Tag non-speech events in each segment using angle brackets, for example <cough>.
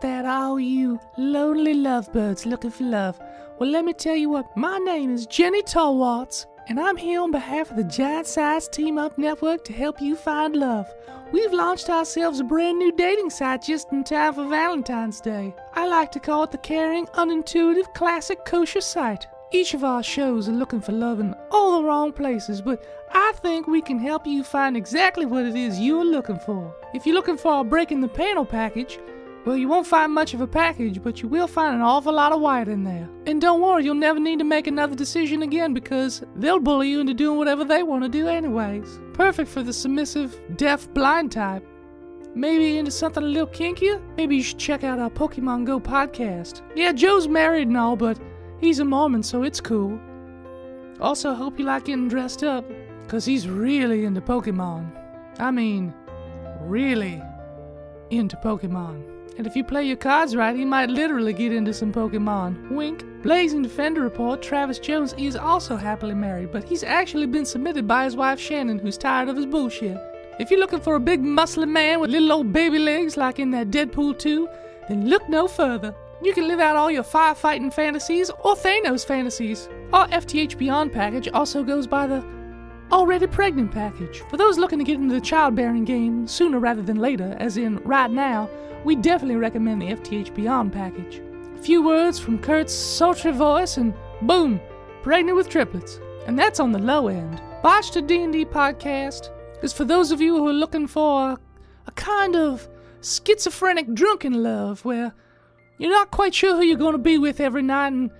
that, all you lonely lovebirds looking for love. Well, let me tell you what, my name is Jenny Tallwatts, and I'm here on behalf of the Giant Size Team Up Network to help you find love. We've launched ourselves a brand new dating site just in time for Valentine's Day. I like to call it the caring, unintuitive, classic kosher site. Each of our shows are looking for love in all the wrong places, but I think we can help you find exactly what it is you're looking for. If you're looking for a break in the panel package, well, you won't find much of a package, but you will find an awful lot of white in there. And don't worry, you'll never need to make another decision again because they'll bully you into doing whatever they want to do, anyways. Perfect for the submissive, deaf, blind type. Maybe into something a little kinkier? Maybe you should check out our Pokemon Go podcast. Yeah, Joe's married and all, but he's a Mormon, so it's cool. Also, hope you like getting dressed up, because he's really into Pokemon. I mean, really into Pokemon. And if you play your cards right, he might literally get into some Pokemon. Wink. Blazing Defender report Travis Jones is also happily married, but he's actually been submitted by his wife Shannon, who's tired of his bullshit. If you're looking for a big muscly man with little old baby legs like in that Deadpool 2, then look no further. You can live out all your firefighting fantasies or Thanos fantasies. Our FTH Beyond package also goes by the already pregnant package. For those looking to get into the childbearing game sooner rather than later, as in right now, we definitely recommend the FTH Beyond package. A few words from Kurt's sultry voice and boom, pregnant with triplets. And that's on the low end. Botched a D&D podcast is for those of you who are looking for a, a kind of schizophrenic drunken love where you're not quite sure who you're going to be with every night and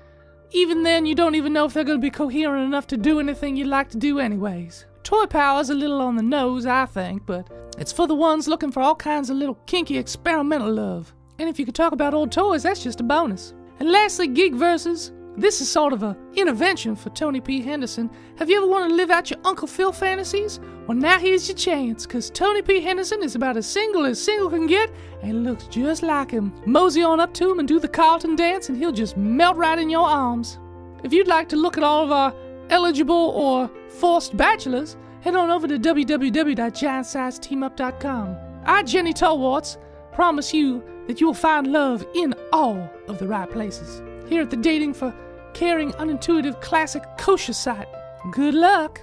even then, you don't even know if they're going to be coherent enough to do anything you'd like to do, anyways. Toy power's a little on the nose, I think, but it's for the ones looking for all kinds of little kinky experimental love. And if you could talk about old toys, that's just a bonus. And lastly, Geek Versus. This is sort of a intervention for Tony P. Henderson. Have you ever wanted to live out your Uncle Phil fantasies? Well, now here's your chance, because Tony P. Henderson is about as single as single can get and looks just like him. Mosey on up to him and do the Carlton dance, and he'll just melt right in your arms. If you'd like to look at all of our eligible or forced bachelors, head on over to www.giantsizeteamup.com. I, Jenny Tallwarts, promise you that you will find love in all of the right places. Here at the Dating for Caring Unintuitive Classic Kosher site. Good luck!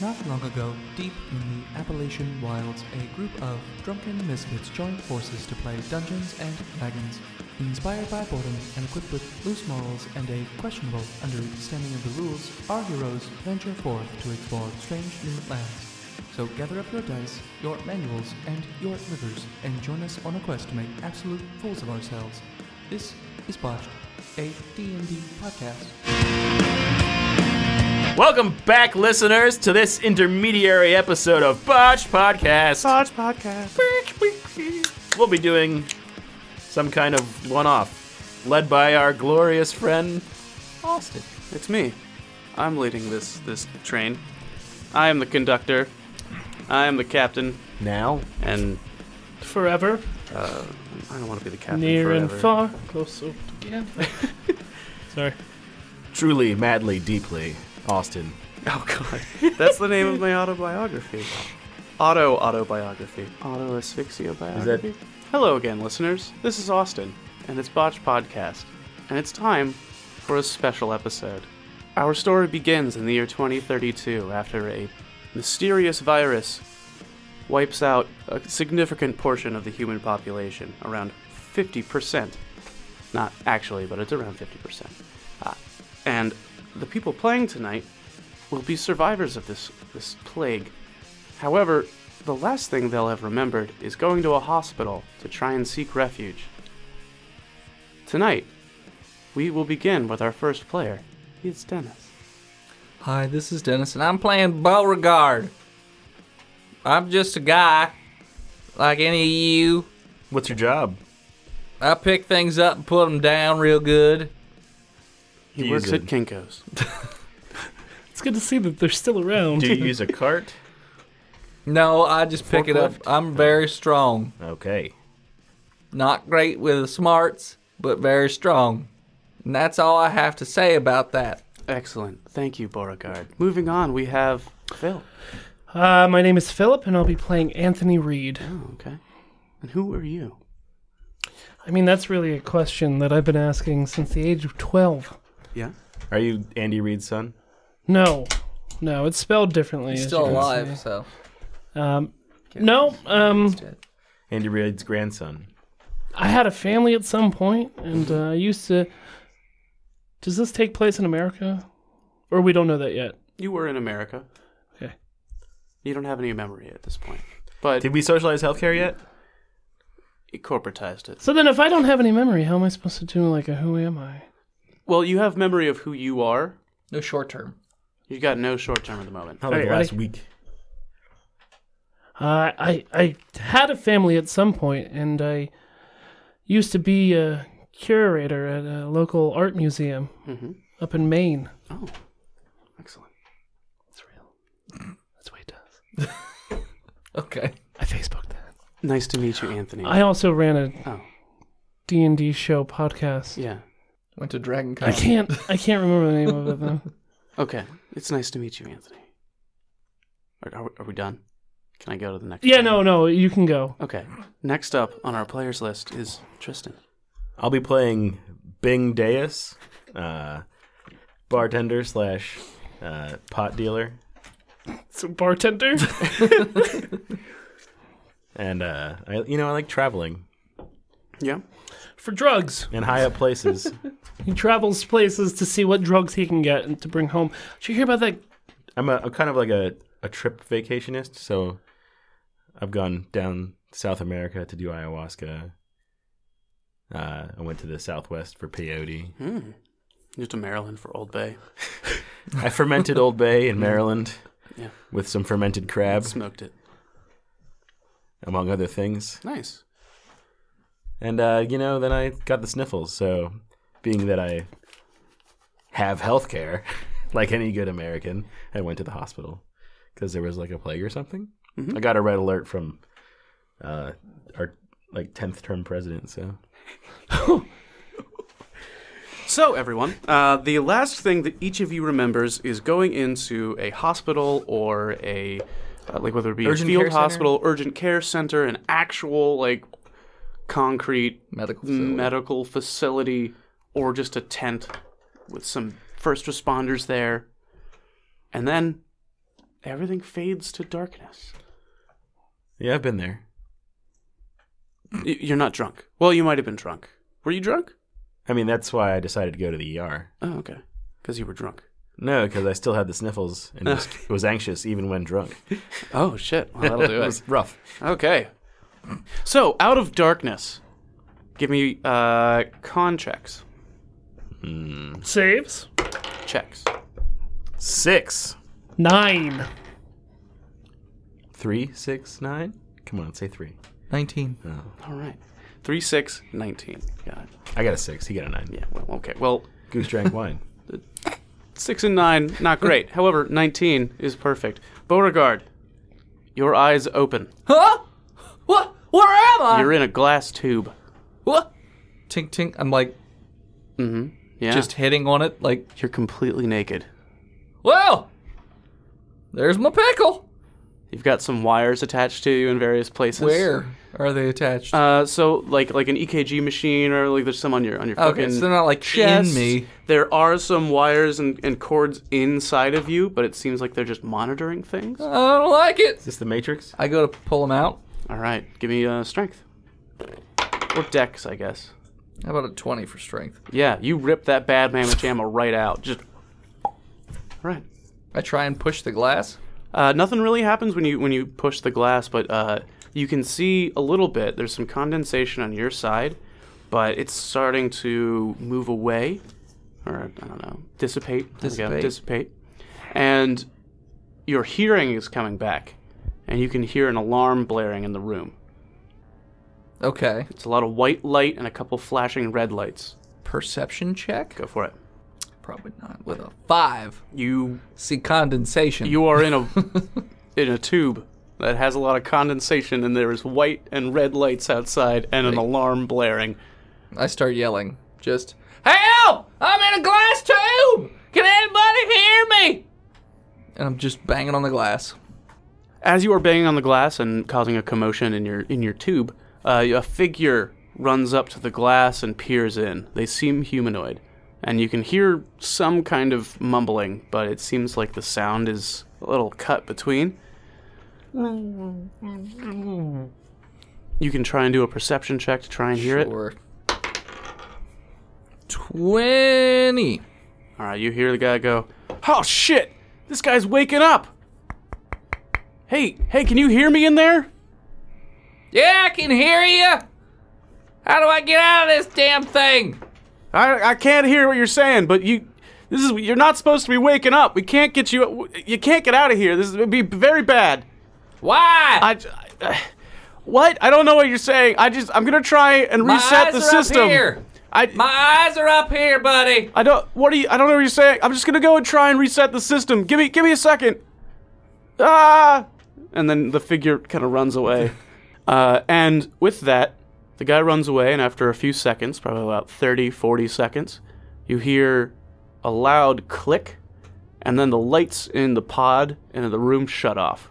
Not long ago, deep in the Appalachian wilds, a group of drunken misfits joined forces to play Dungeons and Dragons. Inspired by boredom and equipped with loose morals and a questionable understanding of the rules, our heroes venture forth to explore strange new lands. So gather up your dice, your manuals, and your livers, and join us on a quest to make absolute fools of ourselves. This is Botched, a D&D podcast. Welcome back, listeners, to this intermediary episode of Botched Podcast. Botched Podcast. We'll be doing some kind of one-off, led by our glorious friend Austin. It's me. I'm leading this this train. I am the conductor. I am the captain, Now, and forever, uh, I don't want to be the captain near and forever. far, close again. <laughs> Sorry. truly, madly, deeply, Austin. Oh god, that's the name of my autobiography. Auto autobiography. Auto asphyxia biography. Hello again, listeners. This is Austin, and it's Botched Podcast, and it's time for a special episode. Our story begins in the year 2032 after a mysterious virus wipes out a significant portion of the human population, around 50%. Not actually, but it's around 50%. Uh, and the people playing tonight will be survivors of this, this plague. However, the last thing they'll have remembered is going to a hospital to try and seek refuge. Tonight, we will begin with our first player. It's Dennis. Hi, this is Dennis, and I'm playing Beauregard. I'm just a guy, like any of you. What's your job? I pick things up and put them down real good. He You works at Kinko's. <laughs> It's good to see that they're still around. Do you use a <laughs> cart? No, I just pick it up. I'm very strong. Okay. Not great with the smarts, but very strong. And that's all I have to say about that. Excellent. Thank you, Beauregard. Moving on, we have Phil. Uh, my name is Philip, and I'll be playing Anthony Reed. Oh, okay. And who are you? I mean, that's really a question that I've been asking since the age of 12. Yeah. Are you Andy Reid's son? No, no, it's spelled differently. He's as still you can alive, see. so. Um, no, um, Andy Reid's grandson. I had a family at some point, and uh, I used to. Does this take place in America, or we don't know that yet? You were in America. Okay. You don't have any memory at this point. But Did we socialize healthcare yet? it corporatized it. So then, if I don't have any memory, how am I supposed to do like a who am I? Well, you have memory of who you are. No short term. You got no short term at the moment. How like Alright, the last ready? week? Uh, I I had a family at some point, and I used to be a curator at a local art museum Mm-hmm. up in Maine. Oh, excellent. That's real. <laughs> That's what he does. <laughs> Okay. I Facebooked that. Nice to meet you, Anthony. I also ran a oh, D and D show podcast. yeah. Went to Dragon I can't I can't remember the name of it though. <laughs> Okay. It's nice to meet you, Anthony. Are, are, we- are we done? Can I go to the next? Yeah, one? no, no, you can go. Okay. Next up on our players list is Tristan. I'll be playing Bing Deus, uh, bartender slash uh, pot dealer, So bartender. <laughs> and uh, I, you know I like traveling Yeah. For drugs. in high up places. <laughs> He travels places to see what drugs he can get and to bring home. Did you hear about that? I'm a I'm kind of like a, a trip vacationist, so I've gone down South America to do ayahuasca. Uh, I went to the Southwest for peyote. Hmm. You're to Maryland for Old Bay. <laughs> I fermented Old Bay in Maryland Yeah. with some fermented crab, Smoked it. among other things. Nice. And uh, you know, then I got the sniffles. So, being that I have health care, <laughs> like any good American, I went to the hospital because there was like a plague or something. Mhm. I got a red alert from uh, our like tenth term president. So <laughs> So, everyone, uh, the last thing that each of you remembers is going into a hospital or a, uh, like whether it be Urgent a field care center? hospital, urgent care center, an actual, like, concrete Medical facility. medical facility, or just a tent with some first responders there. And then everything fades to darkness. yeah, I've been there. You're not drunk. Well, you might have been drunk. Were you drunk? I mean, that's why I decided to go to the ER. Oh, okay. Because you were drunk. No, because I still had the sniffles and was, <laughs> was anxious even when drunk. Oh, shit. Well, that'll do <laughs> it it. was rough. Okay. So, out of darkness, give me uh, con checks. Mm. Saves Checks. Six, nine. three, six, nine. Come on, say three. 19. All right. 3, 6, 19. Got it. I got a six. He got a nine. Yeah, well, okay. Well, Goose drank <laughs> wine. 6 and 9, not great. However, 19 is perfect. Beauregard, your eyes open. Huh? What? Where am I? You're in a glass tube. What? Tink tink. I'm like Mm-hmm. Yeah. just hitting on it. Like, you're completely naked. well, there's my pickle. You've got some wires attached to you in various places. Where are they attached? Uh, so like like an EKG machine or like there's some on your on your okay, fucking so they're not like chest. in me. There are some wires and, and cords inside of you, but it seems like they're just monitoring things. I don't like it. Is this the Matrix? I go to pull them out. All right, give me uh, strength or dex, I guess. How about a 20 for strength? Yeah, you rip that bad mammoth jamma right out. Just all right. I try and push the glass. Uh, nothing really happens when you when you push the glass, but uh, you can see a little bit. There's some condensation on your side, but it's starting to move away, or I don't know, dissipate. There we go, Dissipate. dissipate, and your hearing is coming back, and you can hear an alarm blaring in the room. Okay. It's a lot of white light and a couple flashing red lights. Perception check? Go for it. Probably not. With a 5. You See condensation. you are in a <laughs> in a tube that has a lot of condensation, and there is white and red lights outside, and an alarm blaring. I start yelling. Just, help! I'm in a glass tube. Can anybody hear me? And I'm just banging on the glass. As you are banging on the glass and causing a commotion in your in your tube, uh, a figure runs up to the glass and peers in. They seem humanoid, and you can hear some kind of mumbling, but it seems like the sound is a little cut between. You can try and do a perception check to try and hear it. 20. All right, you hear the guy go, "Oh shit! This guy's waking up." Hey, hey, can you hear me in there? Yeah, I can hear you. How do I get out of this damn thing? I I can't hear what you're saying, but you this is you're not supposed to be waking up. We can't get you you can't get out of here. This would be very bad. Why? I, I- what? I don't know what you're saying. I just I'm going to try and My reset eyes the are system. Up here. I My eyes are up here, buddy. I don't what are you I don't know what you're saying. I'm just going to go and try and reset the system. Give me give me a second. Ah! And then the figure kind of runs away. uh, and with that, the guy runs away and after a few seconds, probably about 30 40 seconds, you hear a loud click and then the lights in the pod and in the room shut off.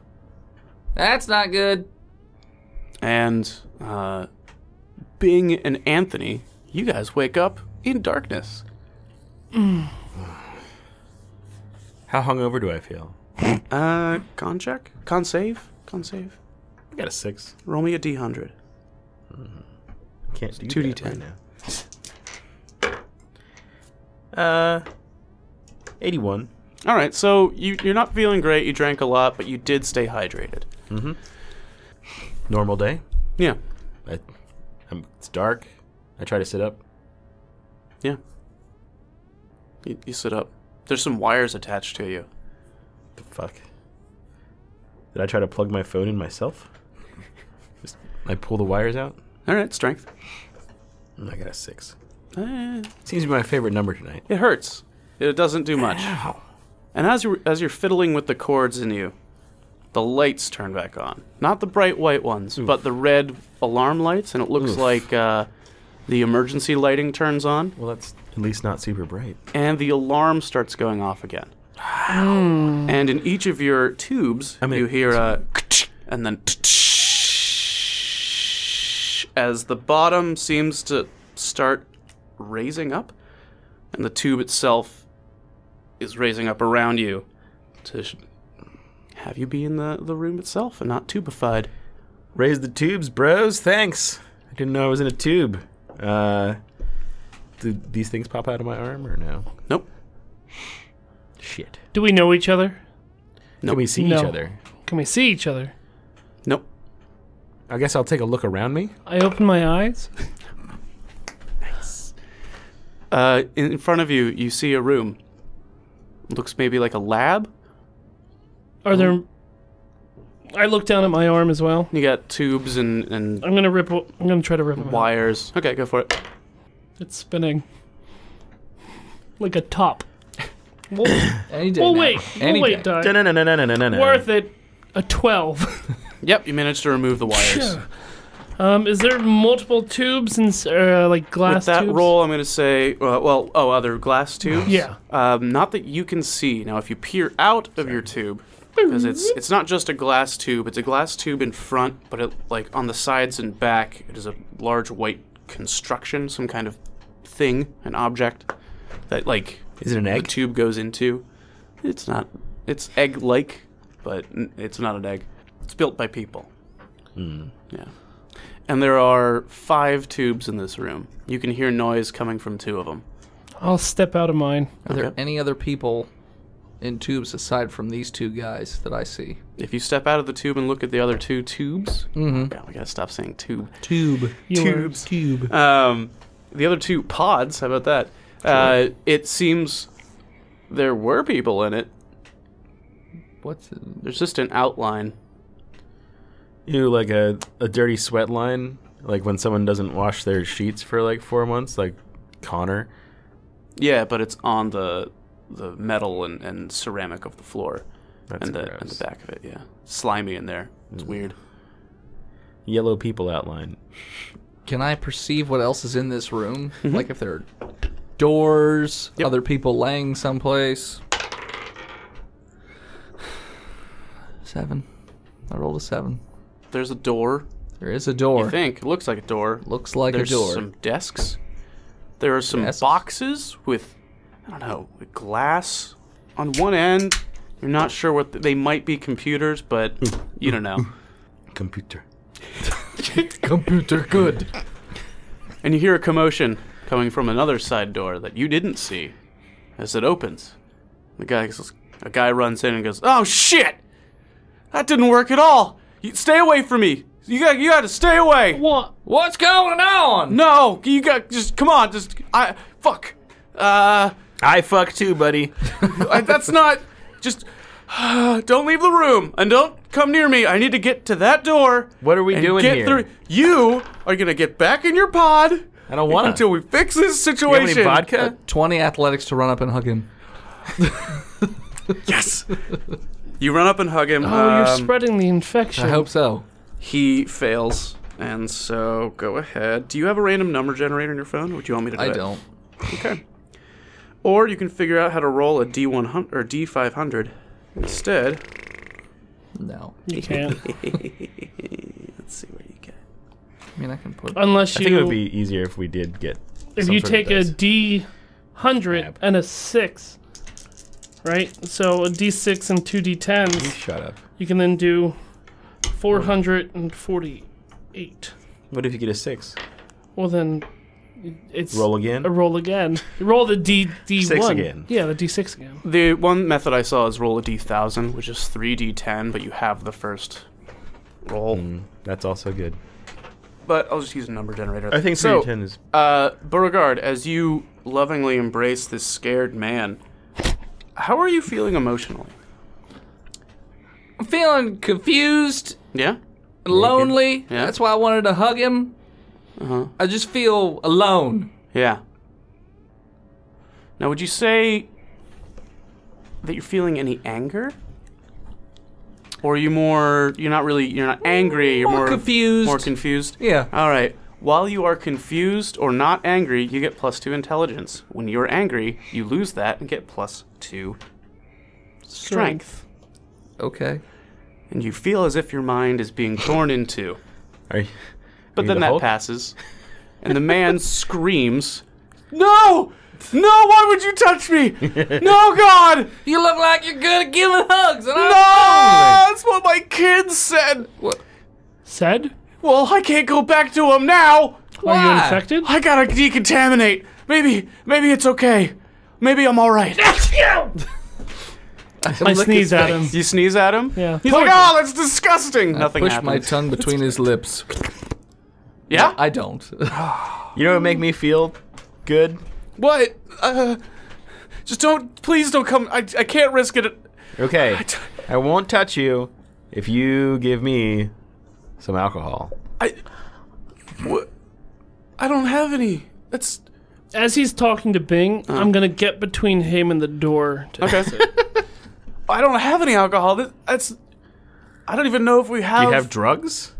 That's not good. And uh, Bing and Anthony, you guys wake up in darkness. How hungover do I feel? <laughs> Uh, con check? Con save? Con save? I got a six. Roll me a d100. Can't do 2d10. that right now. <laughs> Uh, eighty-one. All right, so you, you're not feeling great. You drank a lot, but you did stay hydrated. Mm-hmm. Normal day. Yeah, I, I'm, it's dark. I try to sit up. yeah. You, you sit up. There's some wires attached to you. The fuck. Did I try to plug my phone in myself? Just I pull the wires out. All right, strength. I got a six. Eh, Seems to be my favorite number tonight. it hurts. It doesn't do much. And as you're, as you're fiddling with the cords in you, the lights turn back on. Not the bright white ones, but the red alarm lights, and it looks Oof. like uh, the emergency lighting turns on, Well, that's at least not super bright. and the alarm starts going off again. And in each of your tubes, I'm in you hear a <laughs> and then as the bottom seems to start raising up, and the tube itself is raising up around you to have you be in the, the room itself and not tubified. Raise the tubes, bros. Thanks. I didn't know I was in a tube. Uh, do these things pop out of my arm or no? Nope. Shit. Do we know each other? Can we see No. each other? Can we see each other? Nope. I guess I'll take a look around me. I open my eyes. <laughs> Uh, in front of you, you see a room. Looks maybe like a lab. Are there? I look down at my arm as well. You got tubes and, and I'm gonna rip. I'm gonna try to rip out. wires. Okay, go for it. It's spinning like a top. We'll, <coughs> Any day we'll now. wait. Any We'll wait, day. die. No, Worth it. A twelve. Yep, you managed to remove the wires. um, is there multiple tubes and s- uh, like glass With that tubes? roll, I'm going to say, uh, well, oh, other glass tubes. Yeah. Um, not that you can see. Now, if you peer out of your tube, because it's it's not just a glass tube. It's a glass tube in front, but it, like on the sides and back, it is a large white construction, some kind of thing, an object that like Is it an the egg? tube goes into. It's not. It's egg-like, but it's not an egg. It's built by people. Yeah. And there are five tubes in this room. You can hear noise coming from two of them. I'll step out of mine. Are there any other people in tubes aside from these two guys that I see? If you step out of the tube and look at the other two tubes, Mm-hmm. God, we gotta stop saying tube. Tube. You are- Tube. Um, the other two pods. How about that? Uh, it seems there were people in it. What's it? There's just an outline. You know, like a, a dirty sweat line, like when someone doesn't wash their sheets for like four months, like Connor. Yeah, but it's on the the metal and, and ceramic of the floor That's and the gross. and the back of it. Yeah, slimy in there. It's weird. Yellow people outline. Can I perceive what else is in this room? Mm-hmm. Like if there are doors, Yep. other people laying someplace. Seven. I rolled a seven. There's a door. There is a door. think it looks like a door. Looks like There's a door. There's some desks. There are some Desks? boxes with, I don't know, glass on one end. You're not sure what th- they might be computers, but you don't know. <laughs> Computer. <laughs> Computer good. And you hear a commotion coming from another side door that you didn't see as it opens. The guy, goes- a guy runs in and goes, "Oh shit! That didn't work at all. You, stay away from me. You got, you got to stay away. What? What's going on? No, you got just come on. Just I fuck. Uh, I fuck too, buddy. <laughs> I, that's not. Just <sighs> don't leave the room and don't come near me. I need to get to that door. What are we and doing get here? Through. You are gonna get back in your pod I don't want until we fix this You have any situation. vodka? 20 athletics to run up and hug him. <laughs> Yes. you run up and hug him. Oh, you're um, spreading the infection. I hope so. He fails, and so go ahead. Do you have a random number generator on your phone, Would you want me to do I it? don't. Okay. Or you can figure out how to roll a D100 or D500 instead. No. You can't. <laughs> Let's see what you get. I mean, I can put. Unless I you think it would be easier if we did get. if some you sort take a dice. D hundred Tab. and a six. Right? So a D six and two D tens, Shut up. you can then do four hundred and forty eight. What if you get a six? Well then it's Roll again. a roll again. You roll the D D Six one. again. Yeah, the D six again. The one method I saw is roll a D1000, which is 3D10, but you have the first roll. Mm, that's also good. But I'll just use a number generator. I think so. 310 is. Uh, Beauregard, as you lovingly embrace this scared man, how are you feeling emotionally? I'm feeling confused, Yeah. lonely. Yeah. That's why I wanted to hug him. Uh huh. I just feel alone. Yeah. Now, would you say that you're feeling any anger? Or are you more, you're not really, you're not angry, you're More more, confused. More confused? Yeah. All right. While you are confused or not angry, you get plus two intelligence. When you're angry, you lose that and get plus two strength. Okay. And you feel as if your mind is being torn in two. Are you, But you then the that Hulk? passes, and the man <laughs> screams, "No! No! Why would you touch me? <laughs> No, God! You look like you're good at giving hugs, and No! That's what my kids said. What? Said? Well, I can't go back to them now. Are you infected? I gotta decontaminate. Maybe, maybe it's okay. Maybe I'm all right. I sneeze at him. You sneeze at him. Yeah. He's like, "Oh, that's disgusting." I Nothing push happens. my tongue between his lips. yeah. I don't. <sighs> You know what would make me feel good? What? Uh, just don't. Please don't come. I, I can't risk it. Okay. I, I won't touch you if you give me some alcohol. I, what? I don't have any. That's As he's talking to Bing, Uh-huh. I'm gonna get between him and the door. To okay. <laughs> I don't have any alcohol. That, that's. I don't even know if we have. Do you have drugs?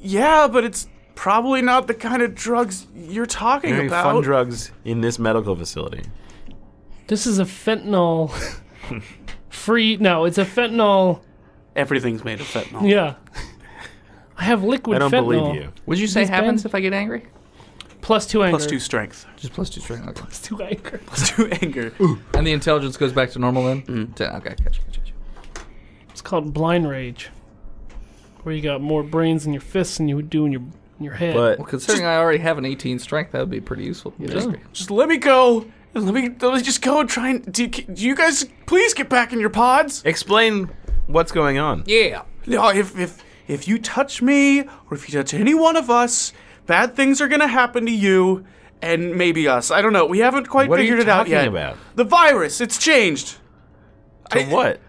yeah, but it's probably not the kind of drugs you're talking Very about. fun drugs in this medical facility. This is a fentanyl <laughs> free. No, it's a fentanyl. Everything's made of fentanyl. Yeah. I have liquid I don't fentanyl. believe you. Would you say He's happens been- if I get angry? Plus two anger. Plus two strength. Just plus two strength. Okay. Plus two anger. <laughs> Plus two anger. And the intelligence goes back to normal then? Mm-hmm. Ten. Okay, gotcha, gotcha, gotcha. It's called blind rage, where you got more brains in your fists than you would do in your in your head. But Well, considering I already have an 18 strength, that would be pretty useful. Yeah. Just let me go. Let me let me just go and try and. Do you, do you guys please get back in your pods? explain what's going on. Yeah. No, if if if you touch me or if you touch any one of us, bad things are gonna happen to you and maybe us. I don't know. We haven't quite What figured it out talking yet. about? The virus. It's changed. To I- what?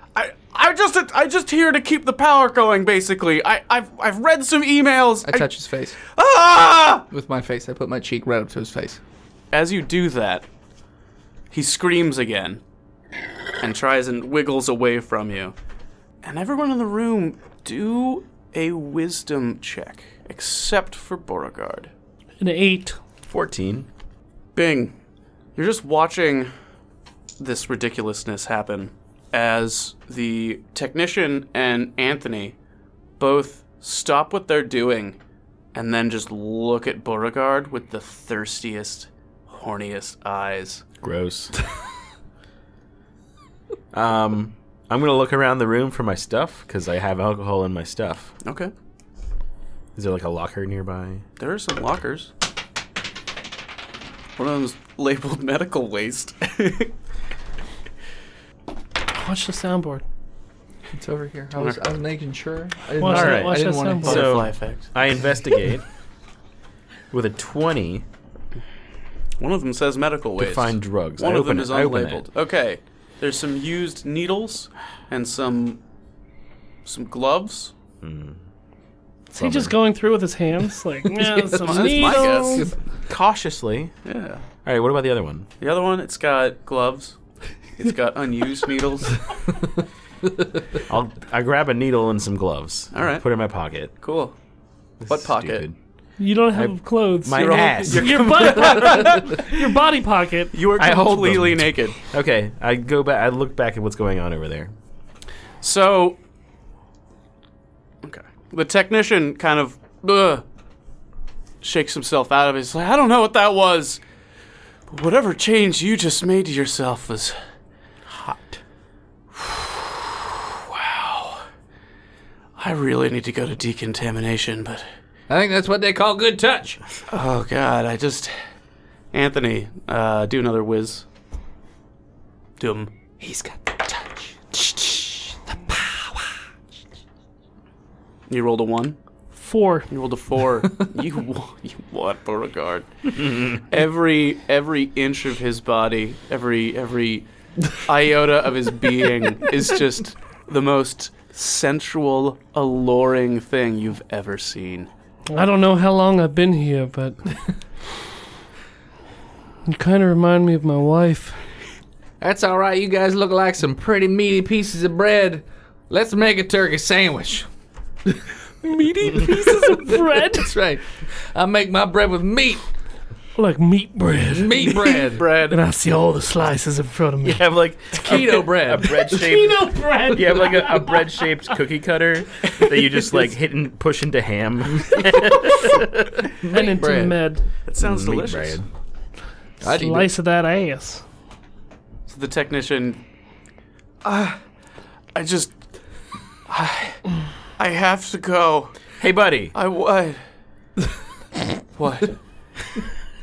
I I just I just here to keep the power going. Basically, I I've I've read some emails. I touch his face. ah! With my face, I put my cheek right up to his face. As you do that, he screams again and tries and wiggles away from you. And everyone in the room do a wisdom check, except for Beauregard. An eight. 14. Bing, You're just watching this ridiculousness happen as the technician and Anthony both stop what they're doing and then just look at Beauregard with the thirstiest, horniest eyes. Gross. <laughs> um, I'm gonna look around the room for my stuff because I have alcohol in my stuff. Okay. Is there like a locker nearby? There are some lockers. One of them's labeled <laughs> medical waste. <laughs> Watch the soundboard. It's over here. I was, I was making sure. I didn't, Watch that- wanna- watch I didn't that want soundboard. to. So- Butterfly effect. I investigate with a 20 One of them says medical to waste. find drugs. One I of them open is it. I open it. unlabeled. Okay. There's some used needles and some some gloves. Hmm. Is he just going through with his hands? Like, <laughs> yeah, some my- that's my needles. guess. Cautiously. Yeah. All right. What about the other one? The other one, it's got gloves. It's got unused needles. <laughs> I'll I grab a needle and some gloves. All right. Put it in my pocket. Cool. This What is pocket? stupid. You don't have I- clothes. My Your- ass. Your, <laughs> butt, <laughs> your body pocket. You are I hold completely them. naked. Okay. I go back. I look back at what's going on over there. So, okay, the technician kind of ugh, shakes himself out of it. He's like, I don't know what that was, but whatever change you just made to yourself was hot. <sighs> wow. I really need to go to decontamination, but I think that's what they call good touch. oh god, I just Anthony, uh, do another whiz. Do 'em. He's got the touch. The power. You rolled a one. Four. You rolled a four. <laughs> you wa- you want Beauregard. every every inch of his body, every every iota of his being is just the most sensual, alluring thing you've ever seen. I don't know how long I've been here, but you kind of remind me of my wife. That's all right. You guys look like some pretty meaty pieces of bread. Let's make a turkey sandwich. <laughs> Meaty pieces of bread, That's right. I make my bread with meat. Like meat bread. <laughs> Meat bread. Bread. And I see all the <laughs> slices in front of me. You have like Keto a bread. bread <laughs> shaped. Keto bread. You have like a, a bread shaped cookie cutter that you just like hit and push into ham. and into bread. med. That sounds Meat delicious. bread. I'd eat it. Slice of that ass. So the technician, ah, I just, I, I have to go. Hey, buddy. I what? what?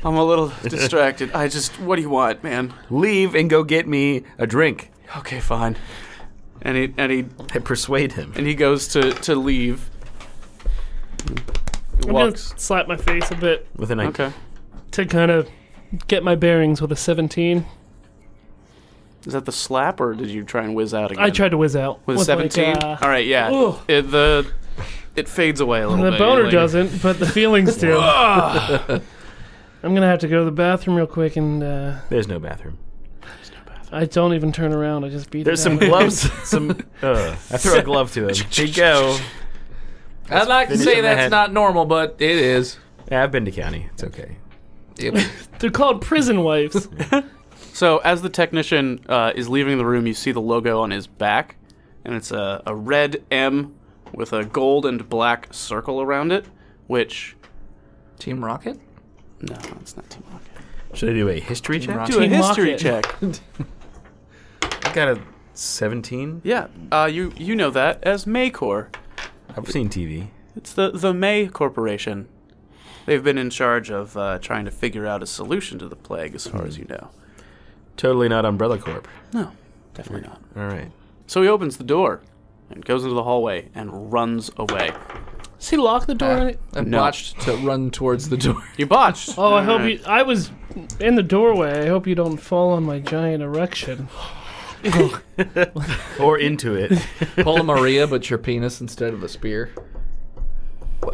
I'm a little <laughs> distracted. I just, what do you want, man? Leave and go get me a drink. Okay, fine. And he and he I persuade him. and he goes to to leave. He I'm gonna walks. slap my face a bit With an Okay. to kind of get my bearings with a 17. Is that the slap, or did you try and whiz out again? I tried to whiz out with, like, 17. uh, All right, yeah. Ugh. It, the it fades away a little bit. the bit. boner Like- doesn't, but the feelings <laughs> do. I'm gonna have to go to the bathroom real quick, and uh, There's no bathroom. There's no bathroom. I don't even turn around. I just beat. There's it some out. gloves. <laughs> some. Uh, I throw a glove to him. Here you go. I'd like to say that's head. not normal, but it is. Yeah, I've been to county. It's okay. Yep. <laughs> They're called prison wives. <laughs> So as the technician uh, is leaving the room, you see the logo on his back, and it's a, a red M with a gold and black circle around it. Which Team Rocket? No, it's not Team Rocket. Should I do a history check? Rocket. Do a Team history Rocket. check. <laughs> I got a 17. yeah, uh, you you know that as Maycor. I've seen TV. It's the the May Corporation. They've been in charge of uh, trying to figure out a solution to the plague, as far as you know. Totally not Umbrella Corp. No, definitely not. All right. So he opens the door and goes into the hallway and runs away. Does he lock the door? Uh, on it? I No. watched to run towards the door. You botched. Oh, I hope you. I was in the doorway. I hope you don't fall on my giant erection. <laughs> Or into it. Pull a Maria, but your penis instead of a spear.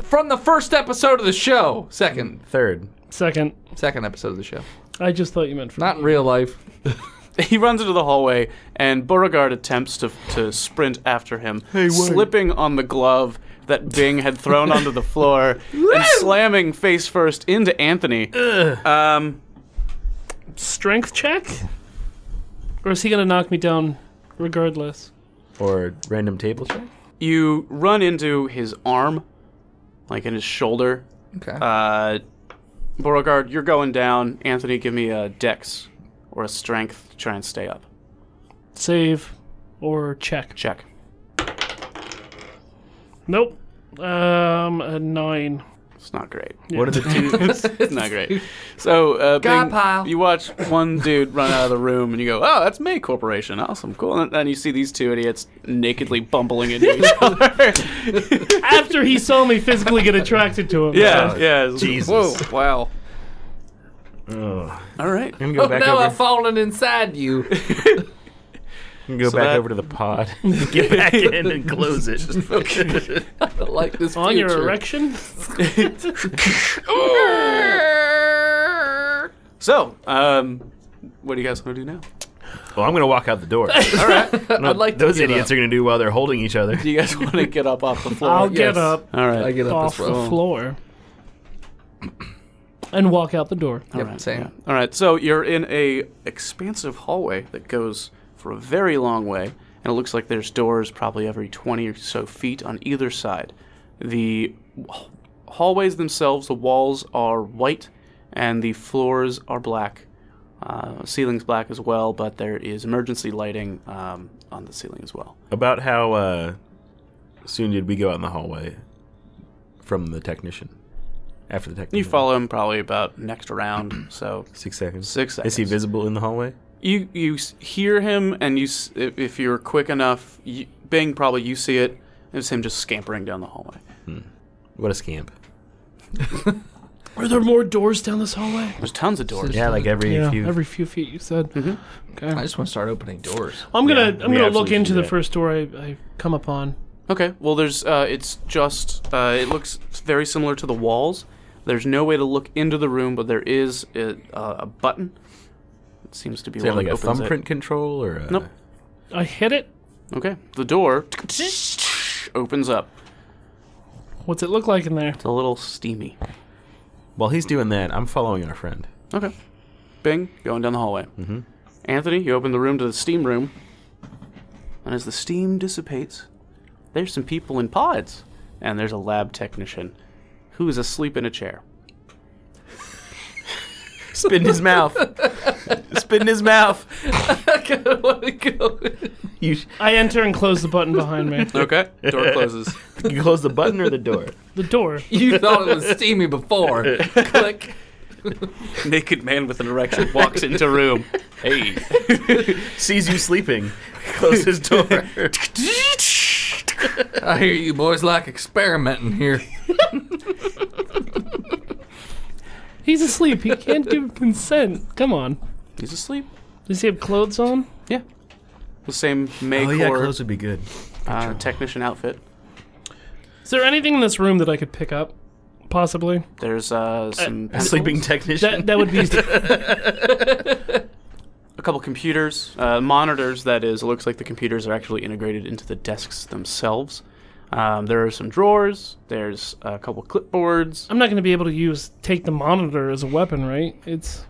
From the first episode of the show. Second. Third. Second, Second episode of the show. I just thought you meant for Not in real life. <laughs> He runs into the hallway, and Beauregard attempts to, to sprint after him, slipping on the glove that Bing had thrown onto the floor and slamming face first into Anthony. Um, strength check? Or is he going to knock me down regardless? Or random table check? You run into his arm, like in his shoulder. Okay. Uh, Beauregard, you're going down. Anthony, give me a dex or a strength to try and stay up. Save or check? Check. Nope. Um, a nine. It's not great. What are the <laughs> two? It's not great. So, uh, Guy Bing, pile. you watch one dude run out of the room, and you go, "Oh, that's May Corporation. Awesome, cool." And then you see these two idiots nakedly bumbling into each <laughs> other. After he saw me physically get attracted to him. yeah, yeah. it's- Jesus. Whoa, wow. oh. All right. I'm go oh, back now over. I've fallen inside you. <laughs> I'm <laughs> go So back that- over to the pod. <laughs> get back in and close it. <laughs> I don't like this On your erection? So, um, what do you guys want to do now? well, I'm gonna walk out the door. All right. I'd like to those get idiots up. are gonna do while they're holding each other. do you guys want to get up off the floor? I'll get up All right. I get up off as the floor <coughs> and walk out the door. All Yep, right, same. yeah. All right, so you're in a expansive hallway that goes for a very long way, and it looks like there's doors probably every 20 or so feet on either side. The hallways themselves, the walls are white, and the floors are black. Uh, ceiling's black as well, but there is emergency lighting um, on the ceiling as well. About how uh, soon did we go out in the hallway from the technician? After the technician, You follow him probably about next round, so six seconds. six seconds. Is he visible in the hallway? You you hear him and you if, if you're quick enough you, bing probably you see it it's him just scampering down the hallway What a scamp! <laughs> Are there more doors down this hallway? there's tons of doors Yeah, like every yeah, few. every few feet you said. Mhm. Okay. I just want to start opening doors. I'm gonna Yeah, I'm gonna look into the first door I, I come upon. okay well there's uh it's just uh it looks very similar to the walls there's no way to look into the room but there is a, uh, a button it seems to be Is there one like a opens it. thumbprint control or? A, Nope. I hit it. okay the door opens up What's it look like in there? it's a little steamy While he's doing that, I'm following our friend. okay bing going down the hallway Mhm. Anthony, you open the room to the steam room, and as the steam dissipates, there's some people in pods, and there's a lab technician who is asleep in a chair. Spit in his mouth. Spit in his mouth. I kind of want to go. You, sh- I enter and close the button behind me. Okay, door <laughs> closes. you close the button or the door? The door. You thought it was steamy before. <laughs> Click. Naked man with an erection walks into room. Hey, <laughs> Sees you sleeping. Closes door. I hear you boys like experimenting here. He's asleep. He can't give consent. Come on. he's asleep. Does he have clothes on? Yeah, the same May oh yeah, Corps, close would be good. uh, technician outfit. Is there anything in this room that I could pick up? Possibly. There's uh, some A sleeping That technician. that would be. <laughs> a couple computers, uh, monitors. That is, it looks like the computers are actually integrated into the desks themselves. Um, there are some drawers. There's a couple clipboards. I'm not going to be able to use take the monitor as a weapon, right? It's.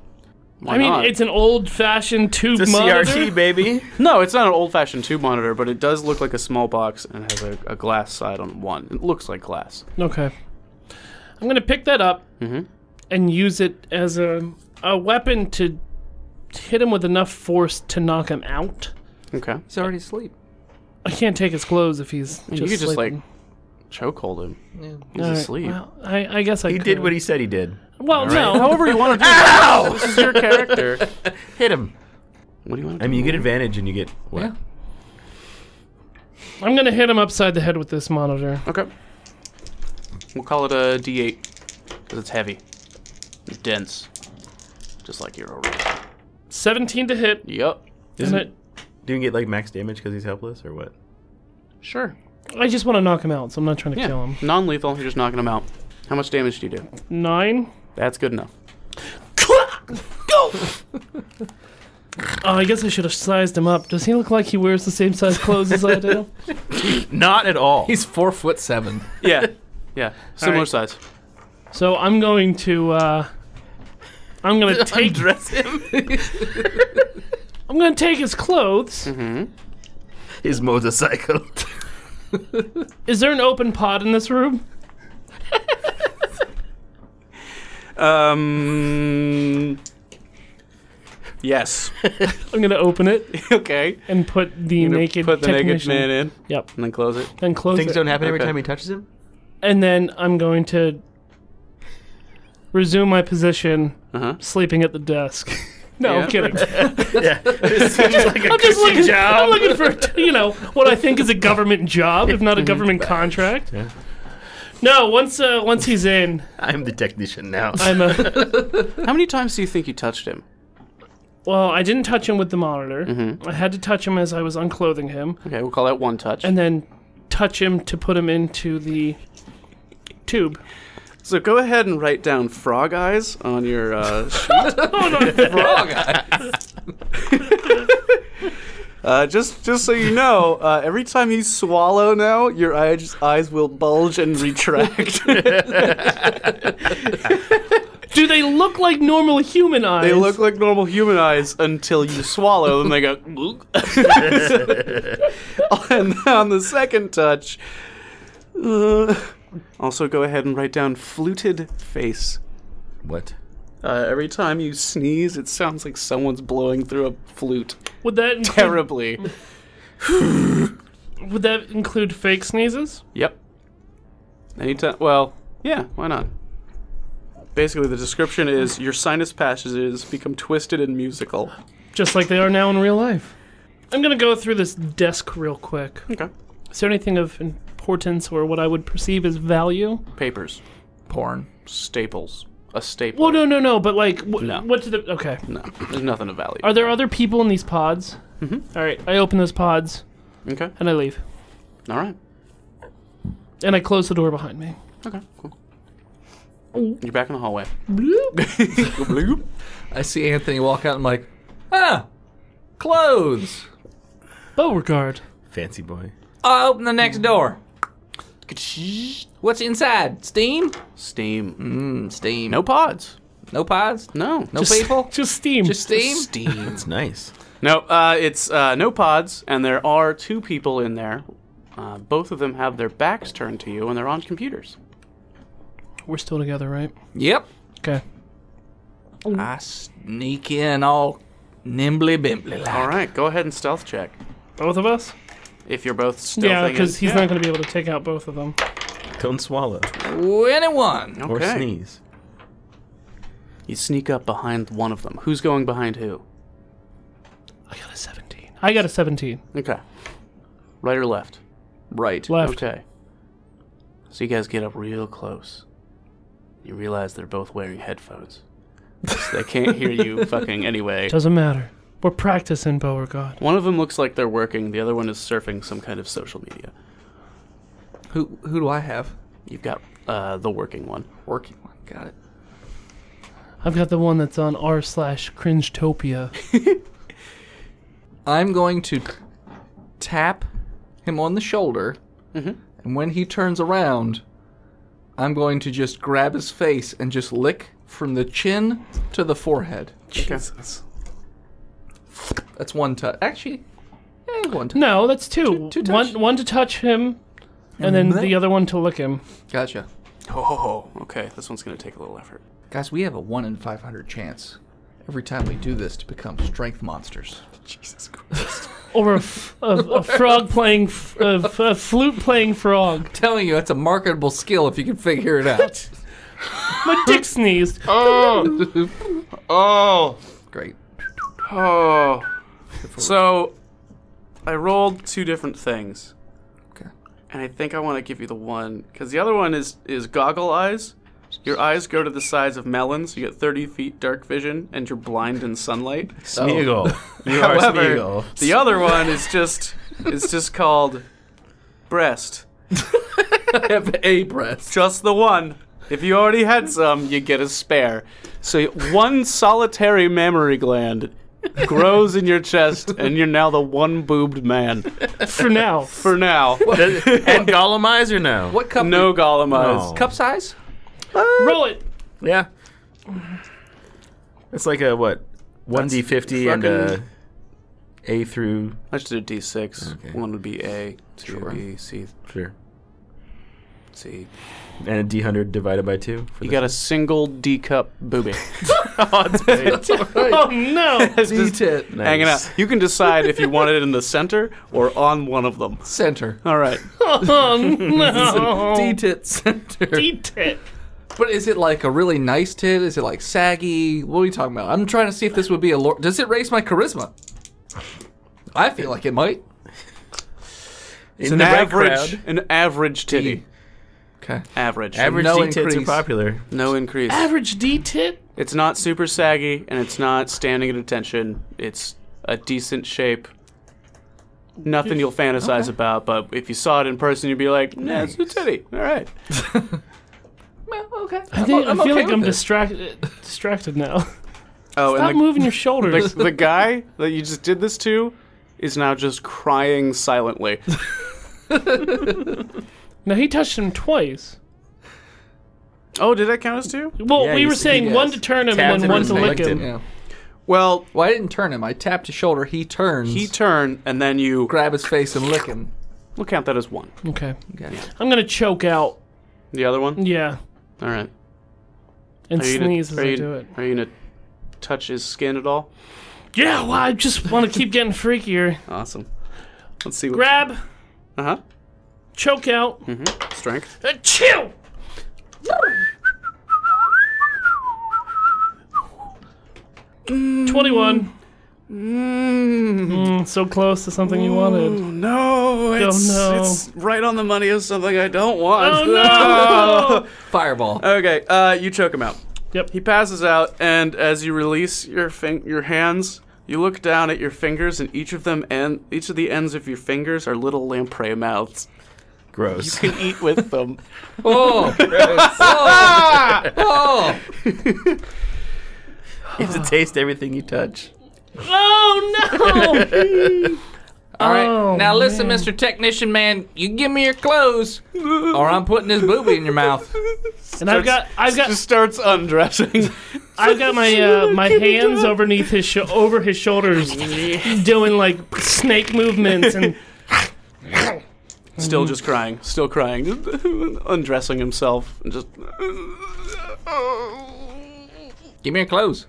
Why I mean, not? it's an old-fashioned tube It's a monitor. CRT, baby. <laughs> no, it's not an old-fashioned tube monitor, but it does look like a small box and has a, a glass side on one. It looks like glass. Okay. I'm going to pick that up Mhm. and use it as a a weapon to hit him with enough force to knock him out. Okay, He's already asleep. I can't take his clothes if he's just you could just like sleeping. chokehold him. Yeah. He's All right, asleep. Well, I, I guess I He could. did what he said he did. Well, right. no. However you want to <laughs> do it. This is your character. <laughs> Hit him. What do you want to I do? mean, you get advantage and you get what? Yeah. I'm gonna hit him upside the head with this monitor. Okay. We'll call it a D8 because it's heavy, it's dense, just like your already. 17 to hit. Yep. Isn't, it, do you get like max damage because he's helpless or what? Sure. I just want to knock him out, so I'm not trying to Yeah. kill him. Non-lethal. You're just knocking him out. How much damage do you do? Nine. That's good enough. Go. <laughs> Oh, I guess I should have sized him up. Does he look like he wears the same size clothes as I do? <laughs> Not at all. He's four foot seven. Yeah. <laughs> Yeah. Similar right. size. So I'm going to uh, I'm gonna take Dress him. I'm gonna take his clothes. His motorcycle. <laughs> Is there an open pod in this room? Um. Yes. I'm gonna open it <laughs> okay. and put the naked Put the naked technician- man in Yep. and then close it. Then close it. Things it. don't happen every Okay. time he touches him. and then I'm going to resume my position, Uh huh. sleeping at the desk. <laughs> no, Yeah. <laughs> <laughs> I'm kidding. yeah. It seems like a I'm just cushy looking, job. I'm looking for, you know, what I think is a government job, if not a <laughs> government contract. Yeah. No, once uh, once he's in, I'm the technician now. I'm a. How many times do you think you touched him? Well, I didn't touch him with the monitor. Mm-hmm. I had to touch him as I was unclothing him, Okay, we'll call that one touch. and then touch him to put him into the tube. So go ahead and write down frog eyes on your uh, sheet. <laughs> Frog eyes. <laughs> Uh, just just so you know, uh, every time you swallow now, your eyes eyes will bulge and retract. <laughs> Do they look like normal human eyes? they look like normal human eyes until you swallow, and they go. and on the second touch, uh, also go ahead and write down fluted face. what? Uh, every time you sneeze, it sounds like someone's blowing through a flute Would that include, terribly. <laughs> would that include fake sneezes? Yep. Anytime. Well, yeah. Why not? Basically, the description is your sinus passages become twisted and musical. Just like they are now in real life. I'm gonna go through this desk real quick. Okay. Is there anything of importance or what I would perceive as value? Papers, Porn. staples, a staple. Well, no, no, no. But like, wh- No. what the? Okay. No, there's nothing of value. Are there other people in these pods? Mhm. All right. I open those pods Okay. and I leave, All right. and I close the door behind me. Okay. Cool. You're back in the hallway. <laughs> Bloop. I see Anthony walk out. I'm like, ah, clothes. Beauregard. Fancy boy. I'll open the next door. What's inside? Steam? Steam. Mmm, steam. No pods. No pods? No. No people? <laughs> Just steam. Just steam? Steam. It's nice. No, uh, it's uh, no pods, and there are two people in there. Uh, both of them have their backs turned to you, and they're on computers. We're still together, right? Yep. Okay. I sneak in all nimbly bimbly. All right, go ahead and stealth check Both of us? If you're both stealthing. Yeah, because he's yeah. not going to be able to take out both of them. Don't swallow 21. or sneeze. You sneak up behind one of them. Who's going behind who? I got a 17. I got a 17. Okay. Right or left? Right. Left. Okay. So you guys get up real close. You realize they're both wearing headphones. So they can't hear you <laughs> fucking anyway. Doesn't matter. We're practicing, Beauregard. One of them looks like they're working, the other one is surfing some kind of social media. Who who do I have? You've got uh, the working one. Working one. Got it. I've got the one that's on r slash cringetopia. <laughs> I'm going to tap him on the shoulder, Mhm. and when he turns around, I'm going to just grab his face and just lick from the chin to the forehead. Jesus. That's one touch. Actually, eh, one touch. No, that's two. Two- two one, touch. one to touch him, and then the other one to lick him. Gotcha. Oh, okay. This one's going to take a little effort. Guys, we have a 1 in 500 chance every time we do this to become strength monsters. Jesus Christ. <laughs> Or a, f- a, a <laughs> frog playing, f- a, f- a flute playing frog. telling you, that's a marketable skill if you can figure it out. <laughs> My dick sneezed. Oh! oh! Oh. So, I rolled two different things. Okay. And I think I want to give you the one, because the other one is, is goggle eyes. Your eyes go to the size of melons, you get 30 feet dark vision, and you're blind in sunlight. <laughs> Smeagol. You are However, Smeagol. the other one is just it's just called breast. I <laughs> have a breast. Just the one. If you already had some, you get a spare. So one solitary mammary gland <laughs> grows in your chest, and you're now the one boobed man. For now. For now, <laughs> and <laughs> Gollum eyes or no? What cup? no Gollum eyes. No. cup size? Uh, Roll it. Yeah. It's like a what? One D fifty and uh, a A through I just did a D6. Okay. One would be A, two Sure. would be C, sure, C. and a D hundred divided by two. For You this got a <laughs> single D cup booby. <laughs> <laughs> Oh, Odds made. Oh no! It's just D-tit. Nice. hanging out. You can decide if you want it in the center or on one of them. Center. All right. Oh no! D-tit center. D-tit. But is it like a really nice tit? Is it like saggy? What are you talking about? I'm trying to see if this would be a. Lor- Does it raise my charisma? I feel like it might. It's In an the right average, crowd. an average titty. Okay. Average. Average No D tits are increase. popular. No increase. Average D-tit. It's not super saggy and it's not standing at attention. It's a decent shape. Nothing you'll fantasize about, but if you saw it in person, you'd be like, "Nah, it's a titty." All right. <laughs> Well, okay. I think I'm I feel okay like I'm distracted. Distracted now. <laughs> Oh, Stop and the, moving your shoulders. the, the guy that you just did this to is now just crying silently. <laughs> now he touched him twice. Oh, did that count as two? Well, Yeah, we were saying one to turn him Tapped and then one to lick him. him. Yeah. Well, Well, I didn't turn him. I tapped his shoulder. He turns. he turned and then you. grab his face and lick him. We'll count that as one. Okay. Okay. I'm gonna choke out. The other one. Yeah, All right. and Are you gonna- sneeze as are I you- do it. Are you gonna touch his skin at all? Yeah, well, I just want to keep getting freakier. <laughs> Awesome. Let's see what. Grab, Uh huh. Choke out, Strength. uh, chill. Twenty-one. Mm, so close to something you wanted. No, it's, no. it's right on the money of something I don't want. Oh no! <laughs> Fireball. Okay, uh, you choke him out. Yep. He passes out, and as you release your fin- your hands, you look down at your fingers, and each of them and each of the ends of your fingers are little lamprey mouths. You can eat with them. <laughs> Oh. <laughs> oh. oh. you have to taste everything you touch. Oh no! <laughs> All right. Oh, now listen, man. Mr. Technician Man. You give me your clothes, or I'm putting this booby in your mouth. and I've got, I've got, Just starts undressing. I've got my uh, my hands underneath his sho- over his shoulders, doing like snake movements and Still just crying. Still crying. Just <laughs> undressing himself. And just. Give me your clothes.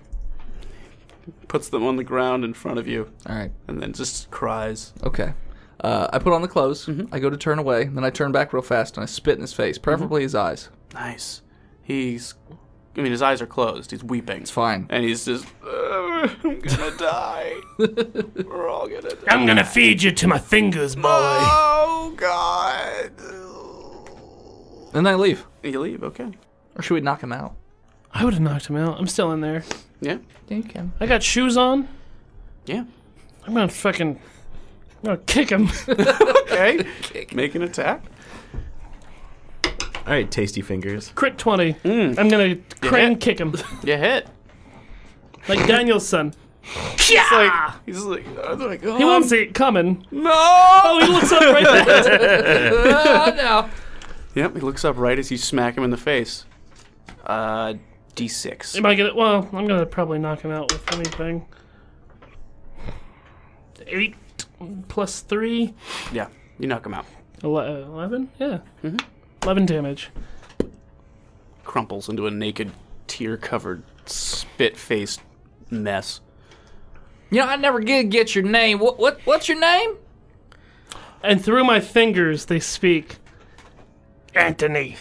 Puts them on the ground in front of you, All right. and then just cries. Okay. Uh, I put on the clothes. I go to turn away. Then I turn back real fast and I spit in his face, preferably his eyes. Nice. He's. I mean, his eyes are closed. He's weeping. It's fine. And he's just. "Uh, I'm gonna <laughs> die. We're all gonna die. I'm gonna feed you to my fingers, boy. Oh, God. And then I leave. You leave, okay. Or should we knock him out? I would have knocked him out. I'm still in there. Yeah. Yeah, you can. I got shoes on. Yeah. I'm gonna fucking, I'm gonna kick him. <laughs> Okay. <laughs> Make an attack. All right, tasty fingers. Crit twenty. Mm. I'm gonna crane hit. kick him You hit. like Daniel-san. He's like, he's like, oh my God. He won't see it coming. No! Oh, he looks up right there. oh, <laughs> no. Yep, he looks up right as you smack him in the face. Uh, D6. Am I gonna? Well, I'm gonna probably knock him out with anything. Eight plus three. Yeah, you knock him out. Ele- uh, Eleven. Yeah. Eleven damage. Crumples into a naked, tear covered, spit faced mess. You know, I never did get your name. What? What? What's your name? And through my fingers, they speak. Anthony.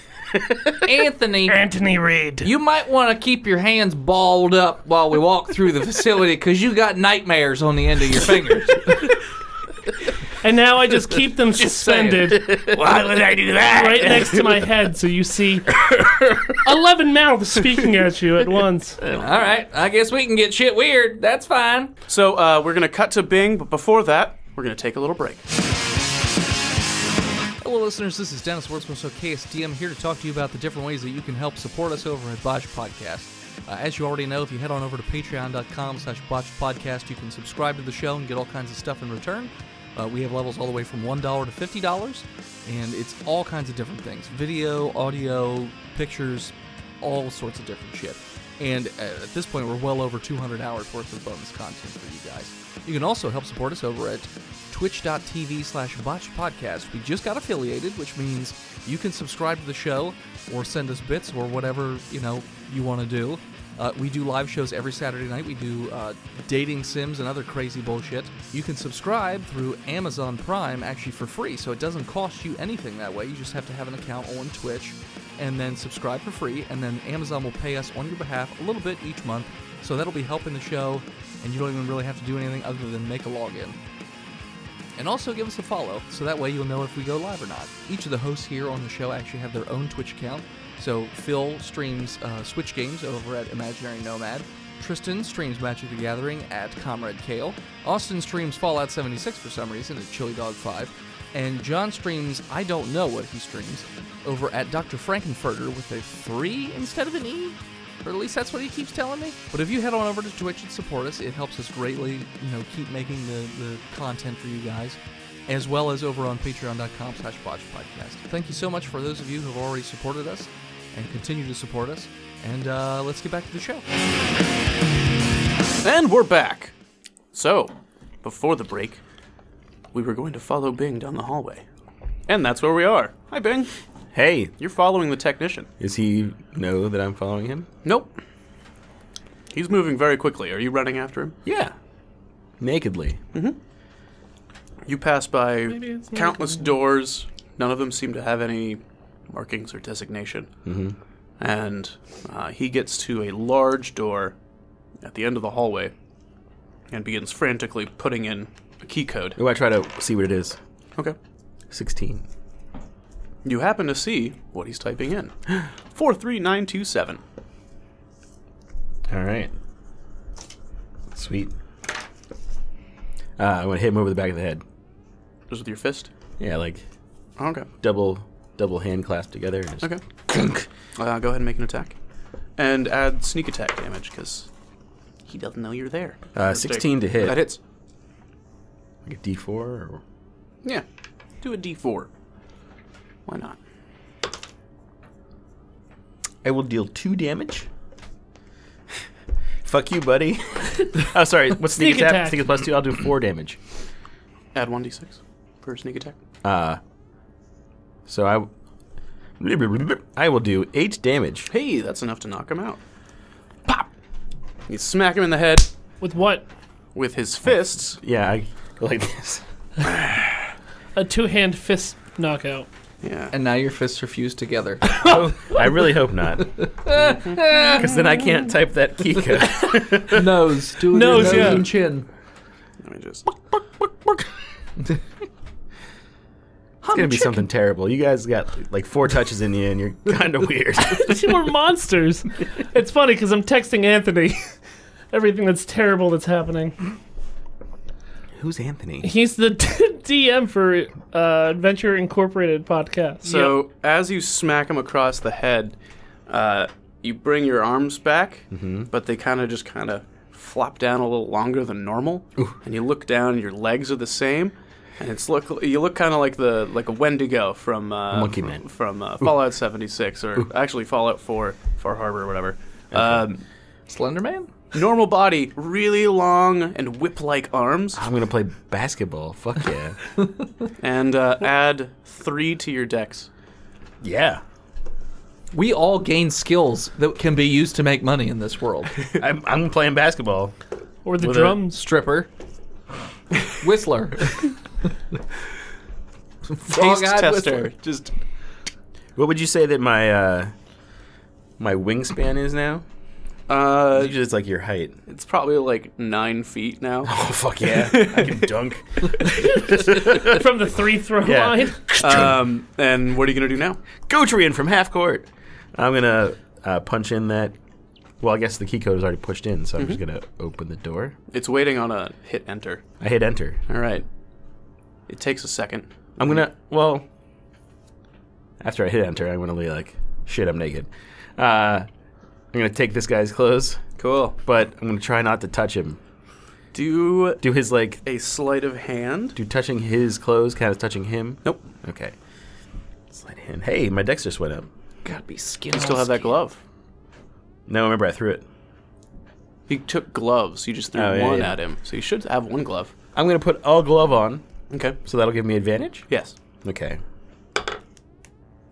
Anthony. <laughs> Anthony Reed. You might want to keep your hands balled up while we walk through the facility because you got nightmares on the end of your fingers. <laughs> And now I just keep them <laughs> suspended <laughs> Why would I do that? right next to my head, so you see eleven mouths speaking at you at once. <laughs> All right, I guess we can get shit weird. That's fine. So, uh, we're gonna cut to Bing, but before that, we're gonna take a little break. Hello, listeners. This is Dennis Wordsmith, so KSDM here to talk to you about the different ways that you can help support us over at Botched Podcast. Uh, as you already know, if you head on over to patreon.com slash Botched Podcast, you can subscribe to the show and get all kinds of stuff in return. Uh, we have levels all the way from $1 to $50, and it's all kinds of different things video, audio, pictures, all sorts of different shit. And uh, at this point, we're well over 200 hours worth of bonus content for you guys. You can also help support us over at twitch.tv slash botched podcast. We just got affiliated, which means you can subscribe to the show or send us bits or whatever, you know, you want to do. Uh, we do live shows every Saturday night. We do uh, dating sims and other crazy bullshit. You can subscribe through Amazon Prime actually for free, so it doesn't cost you anything that way. You just have to have an account on Twitch and then subscribe for free, and then Amazon will pay us on your behalf a little bit each month. So that'll be helping the show, and you don't even really have to do anything other than make a login. And also give us a follow, so that way you'll know if we go live or not. Each of the hosts here on the show actually have their own Twitch account. So Phil streams uh, Switch games over at Imaginary Nomad. Tristan streams Magic the Gathering at Comrade Kale. Austin streams Fallout 76 for some reason at Chili Dog 5. And John streams I don't know what he streams over at Dr. Frankenfurter with a 3 instead of an E. Or at least that's what he keeps telling me. But if you head on over to Twitch and support us, it helps us greatly, you know, keep making the, the content for you guys. As well as over on patreon.com slash podcast. Thank you so much for those of you who have already supported us and continue to support us. And uh, let's get back to the show. And we're back. So, before the break, we were going to follow Bing down the hallway. And that's where we are. Hi, Bing. Hey, You're following the technician. does he know that I'm following him? Nope. He's moving very quickly. Are you running after him? Yeah. Nakedly. You pass by Maybe it's countless doors. None of them seem to have any markings or designation. Mm-hmm. And uh, he gets to a large door at the end of the hallway and begins frantically putting in a key code. Oh, I try to see what it is. Okay. 16. You happen to see what he's typing in <gasps> 43927. All right. Sweet. Uh, I want to hit him over the back of the head. Just with your fist? Yeah, like Okay. double double hand clasp together. and just Okay. clunk. Uh, go ahead and make an attack. And add sneak attack damage because he doesn't know you're there. Uh, 16 to hit. That hits. Like a D4 or Yeah. Do a d4. Why not? I will deal two damage. <laughs> Fuck you, buddy. <laughs> oh, sorry. What's sneak, Sneak attack? attack. Sneak is plus two. I'll do four damage. Add 1d6 for sneak attack. Uh, so I, I will do eight damage. Hey, that's enough to knock him out. Pop! You smack him in the head With what? with his fists. Yeah, I go like this. <sighs> A two hand fist knockout. Yeah. And now your fists are fused together. <laughs> I really hope not, <laughs> because then I can't type that key code. <laughs> nose. Do it with Nose, nose yeah. and chin. Let me just. It's gonna be something terrible. You guys got like four touches in you, and you're <laughs> kind of weird. We're monsters. <laughs> It's funny because I'm texting Anthony <laughs> everything that's terrible that's happening. Who's Anthony? He's the DM for uh, Adventure Incorporated podcast. So, as you smack him across the head, uh, you bring your arms back, but they kind of just kind of flop down a little longer than normal. And you look down, and your legs are the same. And it's look you look kind of like the like a Wendigo from uh, Monkey from, Man. from uh, Fallout 76 or <laughs> actually Fallout 4 Far Harbor or whatever. Um, Slender Man? normal body, really long and whip-like arms, I'm gonna play basketball. Fuck yeah. <laughs> and uh, add three to your dex. yeah. We all gain skills that can be used to make money in this world. <laughs> I'm, I'm playing basketball. or the drum. Stripper. Whistler. <laughs> Taste tester. whistler. Just What would you say that my uh, my wingspan is now? uh, Usually it's like your height. It's probably like nine feet now. <laughs> Oh fuck yeah! <laughs> I can dunk. From the three throw Yeah. line. um, and what are you gonna do now? Gotrian from half court. I'm gonna uh, punch in that. Well, I guess the key code is already pushed in, so I'm just gonna open the door. It's waiting on a hit enter. I hit enter. All right. It takes a second. I'm gonna. Well, after I hit enter, I'm gonna be like, shit, I'm naked. Uh, I'm gonna take this guy's clothes, Cool. but I'm gonna try not to touch him. Do Do his like, a sleight of hand. do touching his clothes kind of touching him? Nope. Okay. Slide hand. Hey, my dex just went up. Gotta be skin. You still have that glove. No, remember I threw it. He took gloves. You just threw Oh, yeah, one yeah. at him, so you should have one glove. I'm gonna put all glove on, Okay. so that'll give me advantage. Yes. Okay.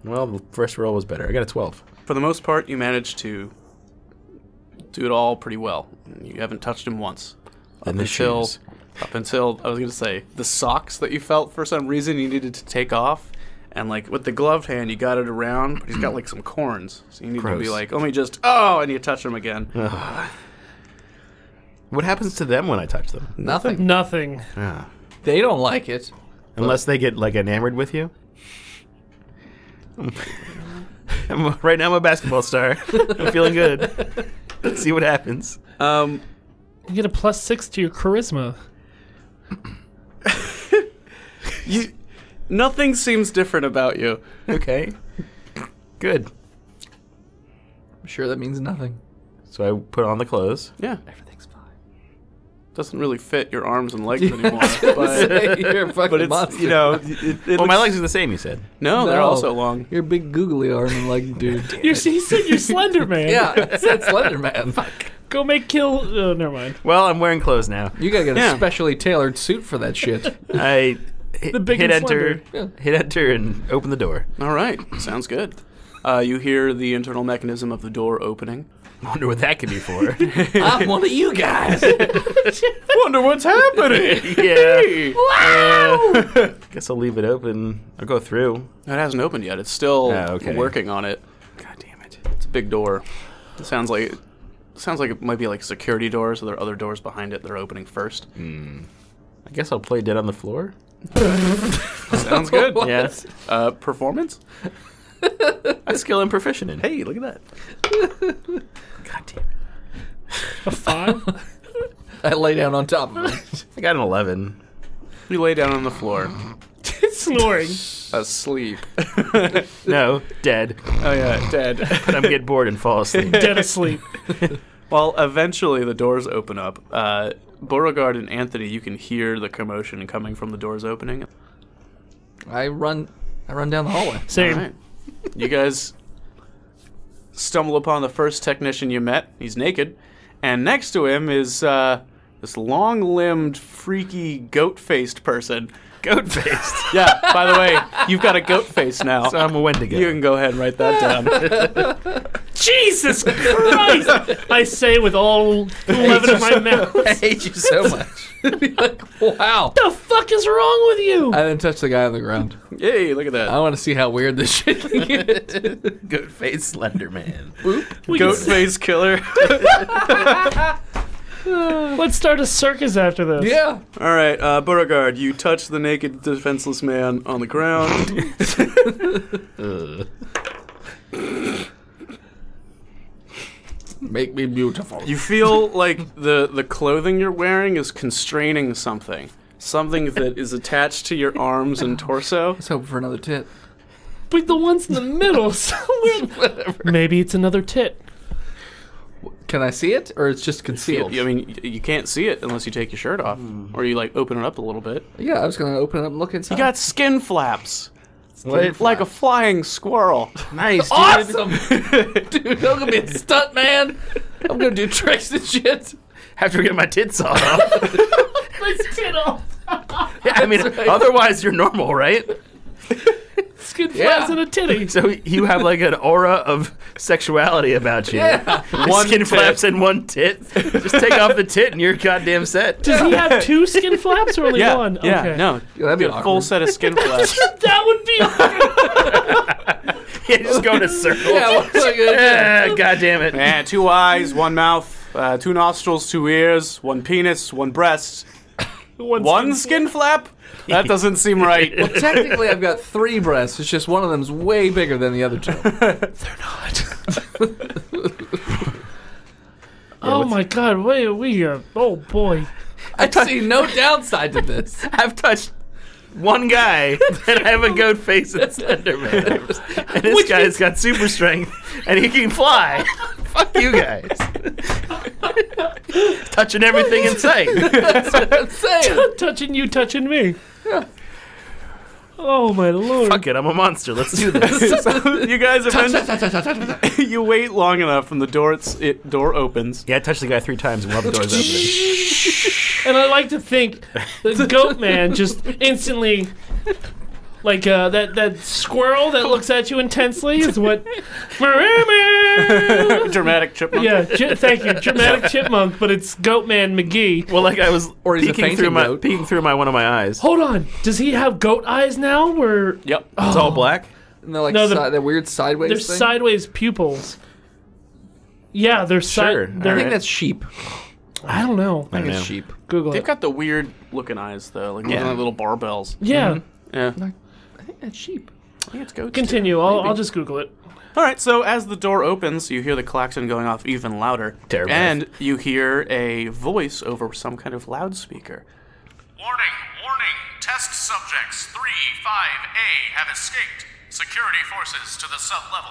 Well, the first roll was better. I got a 12. For the most part, you managed to do it all pretty well. You haven't touched him once. And the until shoes. up until I was gonna say the socks that you felt for some reason you needed to take off, and like with the gloved hand you got it around, but he's got like some corns, so you need to be like, let me just oh, and you touch him again. What happens to them when I touch them? Nothing. Nothing. Ah. They don't like it. Unless they get like enamored with you. I'm, <laughs> right now, I'm a basketball star. I'm feeling good. Let's see what happens. Um, You get a plus six to your charisma. <laughs> you nothing seems different about you. Okay. Good. I'm sure that means nothing. So I put on the clothes. Yeah, Everything's fine. doesn't really fit your arms and legs <laughs> anymore, but. You're a <laughs> fucking But it's monster. you know it, it Well, my looks- legs are the same. You said. no, they're No. also long. You're a big googly arm and leg dude. <laughs> You're, he said you're Slender Man. yeah, it said Slender Man. Go make kill. Oh, never mind. Well, I'm wearing clothes now. You gotta get Yeah. a specially tailored suit for that shit. I hit, The big hit enter, slender. hit enter, and open the door. All right, sounds good. Uh, you hear the internal mechanism of the door opening. <laughs> Wonder what that could be for. <laughs> I'm one of you guys. <laughs> Wonder what's happening. yeah. Uh, guess I'll leave it open. I'll go through. It hasn't opened yet. It's still Ah, okay. working on it. God damn it. It's a big door. It sounds like sounds like it might be like a security door, so there are other doors behind it that are opening first. I guess I'll play dead on the floor. <laughs> Sounds good. Yes. Uh, performance? <laughs> I skill I'm proficient in. Hey, look at that. God damn it. A five. <laughs> I lay down on top of him. I got an 11. You lay down on the floor, Snoring. asleep. No, dead. oh yeah, dead. But I'm get bored and fall asleep. Dead asleep. well, eventually the doors open up. Uh, Beauregard and Anthony, you can hear the commotion coming from the doors opening. I run. I run down the hallway. Same. All right. You guys stumble upon the first technician you met. He's naked, and next to him is uh, this long-limbed, freaky, goat-faced person. Goat faced. <laughs> Yeah. by the way, you've got a goat face now. So I'm a Wendigo. you can go ahead and write that down. <laughs> Jesus Christ! <laughs> I say with all eleven of my mouth. I hate you so much. Be like, wow. What the fuck is wrong with you? I then touch the guy on the ground. Yay! Look at that. I want to see how weird this shit can get. Goat face Slender Man. We goat face killer. <sighs> Let's start a circus after this. yeah. All right, uh, Beauregard, you touch the naked, defenseless man on the ground. <laughs> Make me beautiful. You feel like the the clothing you're wearing is constraining something. Something that is attached to your arms and torso. Let's hope for another tit. But the ones in the middle, <laughs> so weird. Maybe it's another tit. Can I see it, or it's just concealed? I mean, you can't see it unless you take your shirt off, hmm. or you like open it up a little bit. Yeah, I was gonna open it up and look inside. You got skin flaps, What? like a flying squirrel. <laughs> Nice, dude. awesome, <laughs> <laughs> dude. I'm gonna be a stunt man. I'm gonna do tricks and shit. After get my tits off. Let's tit off. Yeah, I mean, otherwise you're normal, right? Skin flaps Yeah. and a titty. <laughs> So you have like an aura of sexuality about you. Yeah. One skin flaps and one tit. Just take off the tit and you're goddamn set. Does he have two skin flaps or only Yeah, one? yeah, okay. no, Yeah, that'd be a full set of skin <laughs> flaps. That would be. <laughs> Yeah, just go in a circle. Yeah, what's I gonna do? Ah, God damn it. and two eyes, one mouth, uh, two nostrils, two ears, one penis, one breast, one, one skin flap. That doesn't seem <laughs> right. Well, technically, I've got three breasts. It's just one of them's way bigger than the other two. <laughs> They're not. <laughs> Oh my god, wait, we uh, oh boy. I see no downside to this. I've touched one guy and I have a goat face and <laughs> slender man. And this guy's got super strength and he can fly. <laughs> Fuck you guys. Touching everything in sight. <laughs> That's what I'm saying. touching you, touching me. Oh my lord! Fuck it, I'm a monster. Let's do this. so you guys eventually you wait long enough, and the door it's, it door opens. yeah, I touched the guy three times and while the door's opening. And I like to think the <laughs> goat man just instantly, like uh, that that squirrel that looks at you intensely is what. <laughs> Dramatic chipmunk. yeah, ch- thank you, dramatic chipmunk, but it's Goatman McGee. Well, like I was Or he's peeking fainting through my goat. peeking through my one of my eyes. Hold on, does he have goat eyes now? Where Yep. It's all black. And they're like No, the- si- that weird sideways they're thing. sideways pupils. Yeah, they're Sure, side. I They're, think that's sheep. I don't know. I think know. it's sheep. Google They've it. got the weird looking eyes though, like Yeah. yeah. little barbells. Yeah, mm-hmm. Yeah. I think that's sheep. I think it's goats. continue. I'll, I'll just Google it. All right, so as the door opens, you hear the klaxon going off even louder. Terrible. And you hear a voice over some kind of loudspeaker. Warning, warning. Test subjects 3 5A have escaped. Security forces to the sub level.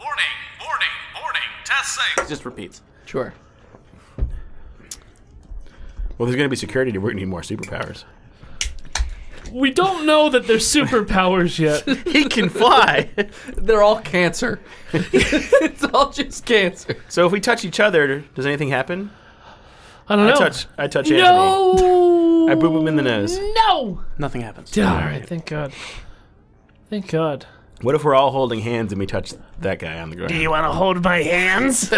Warning, warning, warning. Test It safe. just repeats. Sure. Well, there's gonna be security. We're gonna need more superpowers. We don't know that they're superpowers yet. <laughs> he can fly. <laughs> They're all cancer. <laughs> it's all just cancer. so if we touch each other, does anything happen? I don't know. I touch. I touch Anthony. no. I boop him in the nose. No. Nothing happens. All right. Thank God. Thank God. What if we're all holding hands and we touch that guy on the ground? Do you want to hold my hands?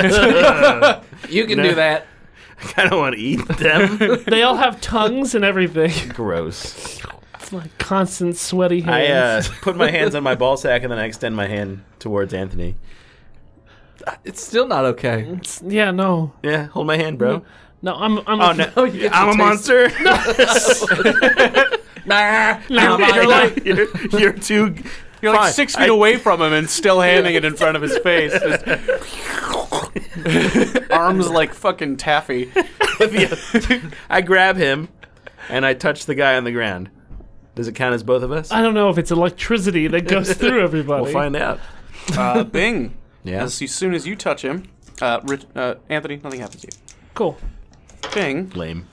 You can No. do that. I don't want to eat them. <laughs> they all have tongues and everything. <laughs> Gross. It's like constant sweaty I uh, hands. <laughs> put my hands on my ball sack and then I extend my hand towards Anthony. It's still not okay. It's- yeah, no, Yeah, hold my hand, bro. no. I'm. I'm. Oh no, you get I'm a to monster. Nah, No, you're like you're, you're too. You're like Fine. six feet I- away from him and still handing it in front of his face. Just- <laughs> Arms like fucking taffy. <laughs> I grab him and I touch the guy on the ground. Does it count as both of us? I don't know if it's electricity that goes <laughs> through everybody. We'll find out. Uh, Bing. Yeah. As, as soon as you touch him, uh, Rich, uh, Anthony, nothing happens to you. Cool. Bing. Lame.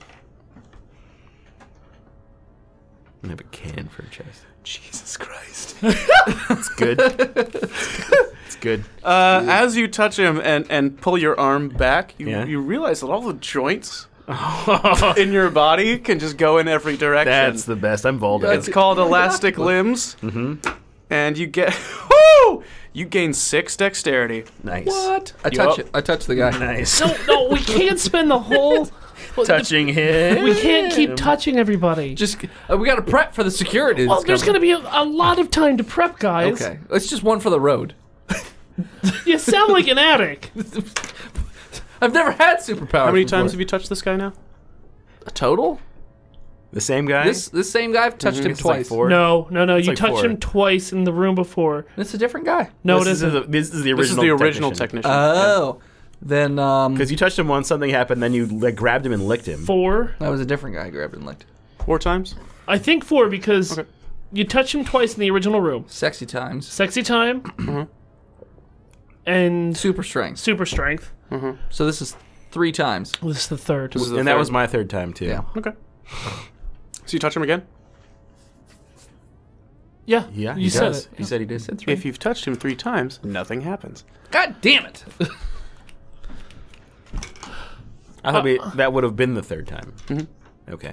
I have a can for a chest. Jesus Christ. It's good. It's good. Uh, as you touch him and, and pull your arm back, you, Yeah. you realize that all the joints <laughs> in your body can just go in every direction. That's the best. I'm Voldo. It's called <laughs> elastic <laughs> limbs. Mm-hmm. And you get. Woo! You gain six dexterity. Nice. What? I Yup. touch it. I touch the guy. Nice. No, no, we can't spend the whole. Touching him. We can't keep touching everybody. Just uh, we got to prep for the security. well, that's there's going to be a, a lot of time to prep, guys. Okay, it's just one for the road. You sound like an addict. <laughs> I've never had superpowers. How many times have you touched this guy now? A total? The same guy. This this same guy I've touched him It's like twice. four. No, no, no. You like touched four. him twice in the room before. It's a different guy. No, this it is isn't. the, this is the original. This is the original technician. Oh, then um, Because you touched him once, something happened, then you like grabbed him and licked him. Four. that was a different guy. I grabbed and licked. Four times? I think four because Okay. you touched him twice in the original room. Sexy times. Sexy time. Mm-hmm. And Super strength. super strength. So this is three times. This is the third. This is the and that third. was my third time too. Yeah. Okay. So you touch him again? Yeah. Yeah, You he said does. it. He said he did. Said three. If you've touched him three times, nothing happens. God damn it! I thought we, that would have been the third time. Okay.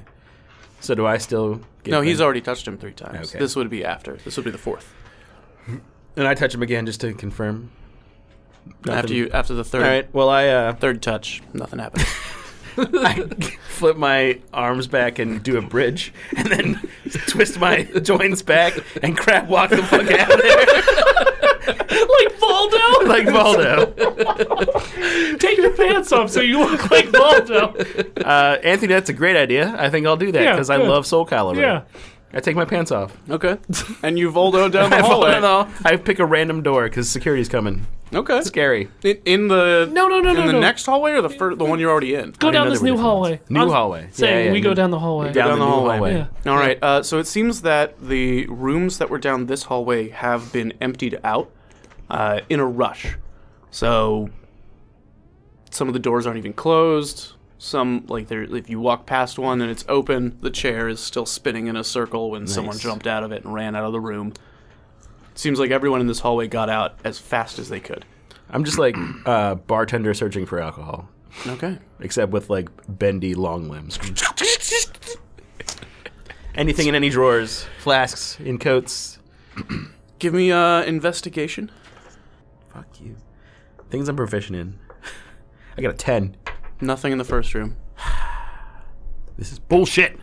So do I still? Get No, he's already touched him three times. Okay. This would be after. This would be the fourth. And I touch him again just to confirm. After you, after the third, All right. Well, I uh, third touch, nothing happens. <laughs> I flip my arms back and do a bridge, and then twist my joints back and crab walk the fuck out of there <laughs> Like Voldo? like Voldo. <laughs> Take your pants off so you look like Voldo. Uh, Anthony, that's a great idea. I think I'll do that Yeah, because I love Soul Calibur. Yeah. I take my pants off. okay. And you Voldo down the I, hallway. down I pick a random door because security's coming. Okay. Scary. In, in the No, no, no, in no, the no. next hallway or the fir- the one you're already in? Go down this new hallway. different- New I'm hallway. Saying Yeah, yeah, we go down the hallway. Down, Down the, the hallway. hallway. Yeah. All right. Uh, so it seems that the rooms that were down this hallway have been emptied out uh, in a rush. So some of the doors aren't even closed. Some like there, if you walk past one and it's open, the chair is still spinning in a circle when someone jumped out of it and ran out of the room. Seems like everyone in this hallway got out as fast as they could. I'm just like <clears throat> uh, bartender searching for alcohol, Okay. except with like bendy long limbs. <laughs> Anything in any drawers, flasks in coats. <clears throat> Give me uh investigation. Fuck you. Things I'm proficient in. I got a ten. Nothing in the first room. <sighs> This is bullshit.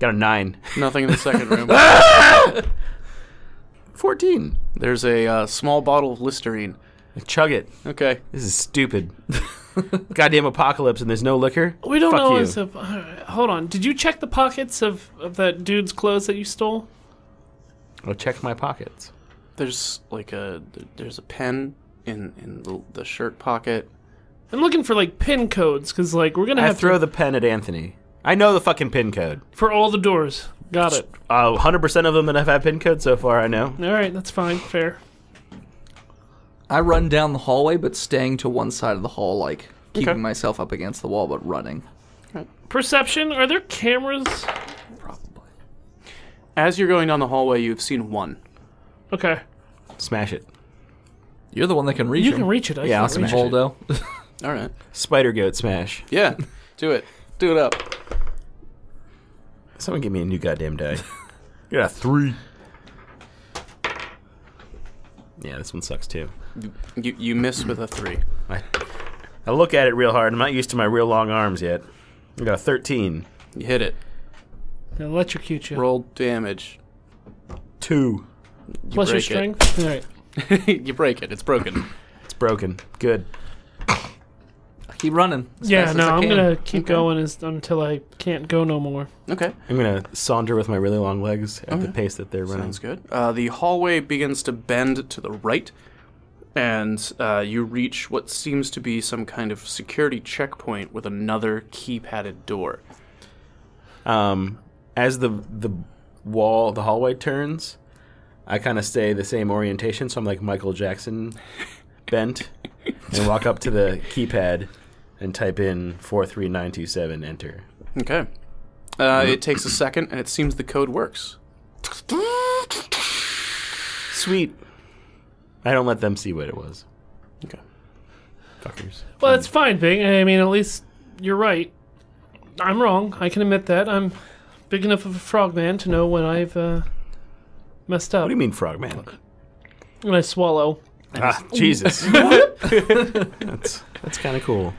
Got a nine. Nothing in the second <laughs> room. <laughs> Fourteen. There's a uh, small bottle of Listerine. Chug it. Okay. This is stupid. <laughs> Goddamn apocalypse and there's no liquor. We don't Fuck know. you. As of, hold on. Did you check the pockets of, of that dude's clothes that you stole? I'll check my pockets. There's like a there's a pen in in the, the shirt pocket. I'm looking for like pin codes because like we're gonna I have throw to the pen at Anthony. I know the fucking pin code. for all the doors. Got it. Uh, 100% of them that have had pin codes so far, I know. All right, that's fine. Fair. I run down the hallway, but staying to one side of the hall, like keeping Okay. myself up against the wall, but running. Perception. Are there cameras? Probably. As you're going down the hallway, you've seen one. Okay. Smash it. You're the one that can reach You him. can reach it. I Yeah, I'll can't reach smash it. Holdo. All right. Spider goat smash. Yeah. Do it. Do it up. Someone give me a new goddamn die. You got a three. Yeah, this one sucks too. You you miss with a three. I, I look at it real hard. I'm not used to my real long arms yet. I got a 13. You hit it. They'll electrocute you. Roll damage. Two. You Plus your break strength. <laughs> All right. you break it. It's broken. It's broken. Good. Keep running. as Yeah. fast as No, I I'm can. gonna keep going as, until I can't go no more. Okay. I'm gonna saunter with my really long legs at the pace that they're running. Sounds good. Uh, the hallway begins to bend to the right, and uh, you reach what seems to be some kind of security checkpoint with another key-padded door. Um, as the the wall, the hallway turns, I kind of stay the same orientation, so I'm like Michael Jackson bent, and walk up to the keypad and type in four three nine two seven. Enter. Okay. Uh, it takes a second, and it seems the code works. Sweet. I don't let them see what it was. Okay. Fuckers. Well, it's fine, Bing. I mean, at least you're right. I'm wrong. I can admit that. I'm big enough of a frogman to know when I've uh, messed up. What do you mean, frogman? When I swallow. Ah, Jesus. <laughs> that's that's kind of cool.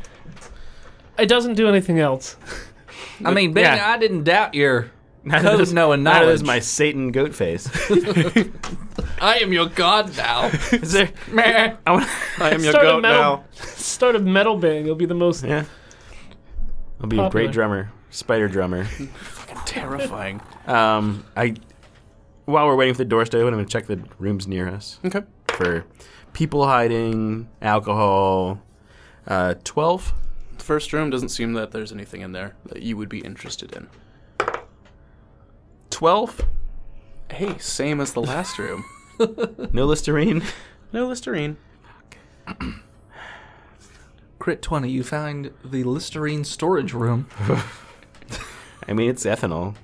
It doesn't do anything else. <laughs> I mean, Bing, Yeah. I didn't doubt your <laughs> Neither code does- knowing neither knowledge. does my Satan goat face. <laughs> I am your god now. Is there? Meh. I want. I am your Start a goat metal- now. Start a metal band. It'll be the most. Yeah. I'll be a Popular. great drummer, spider drummer. Terrifying. Um, I while we're waiting for the doors to open, I'm gonna check the rooms near us Okay. for people hiding, alcohol. Uh, Twelve. The first room doesn't seem that there's anything in there that you would be interested in. Twelve. Hey, same as the last room. <laughs> No Listerine. No Listerine. Crit 20, you find the Listerine storage room. <laughs> I mean, it's ethanol.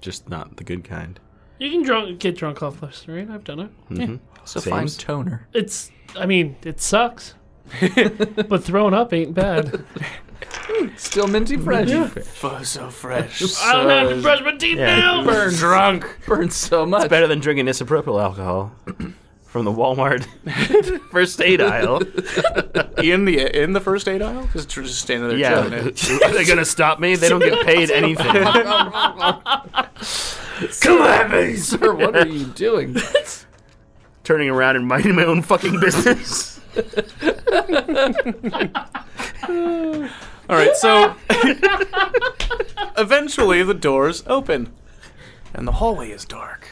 Just not the good kind. You can drunk, get drunk off Listerine. I've done it. Mm-hmm. So find Sames. toner. It's. I mean, it sucks. <laughs> but throwing up ain't bad. <laughs> Still minty fresh. Oh, so fresh. I don't have to brush my teeth Yeah. now. Burn drunk. Burns so much. Better than drinking isopropyl alcohol <clears throat> from the Walmart <laughs> first aid aisle. In the in the first aid aisle, just just standing there Yeah, chilling it. are they gonna stop me? They don't get paid anything. Come at me! Sir, what are you doing? Turning around and minding my own fucking business. All right, so <laughs> eventually the doors open, and the hallway is dark.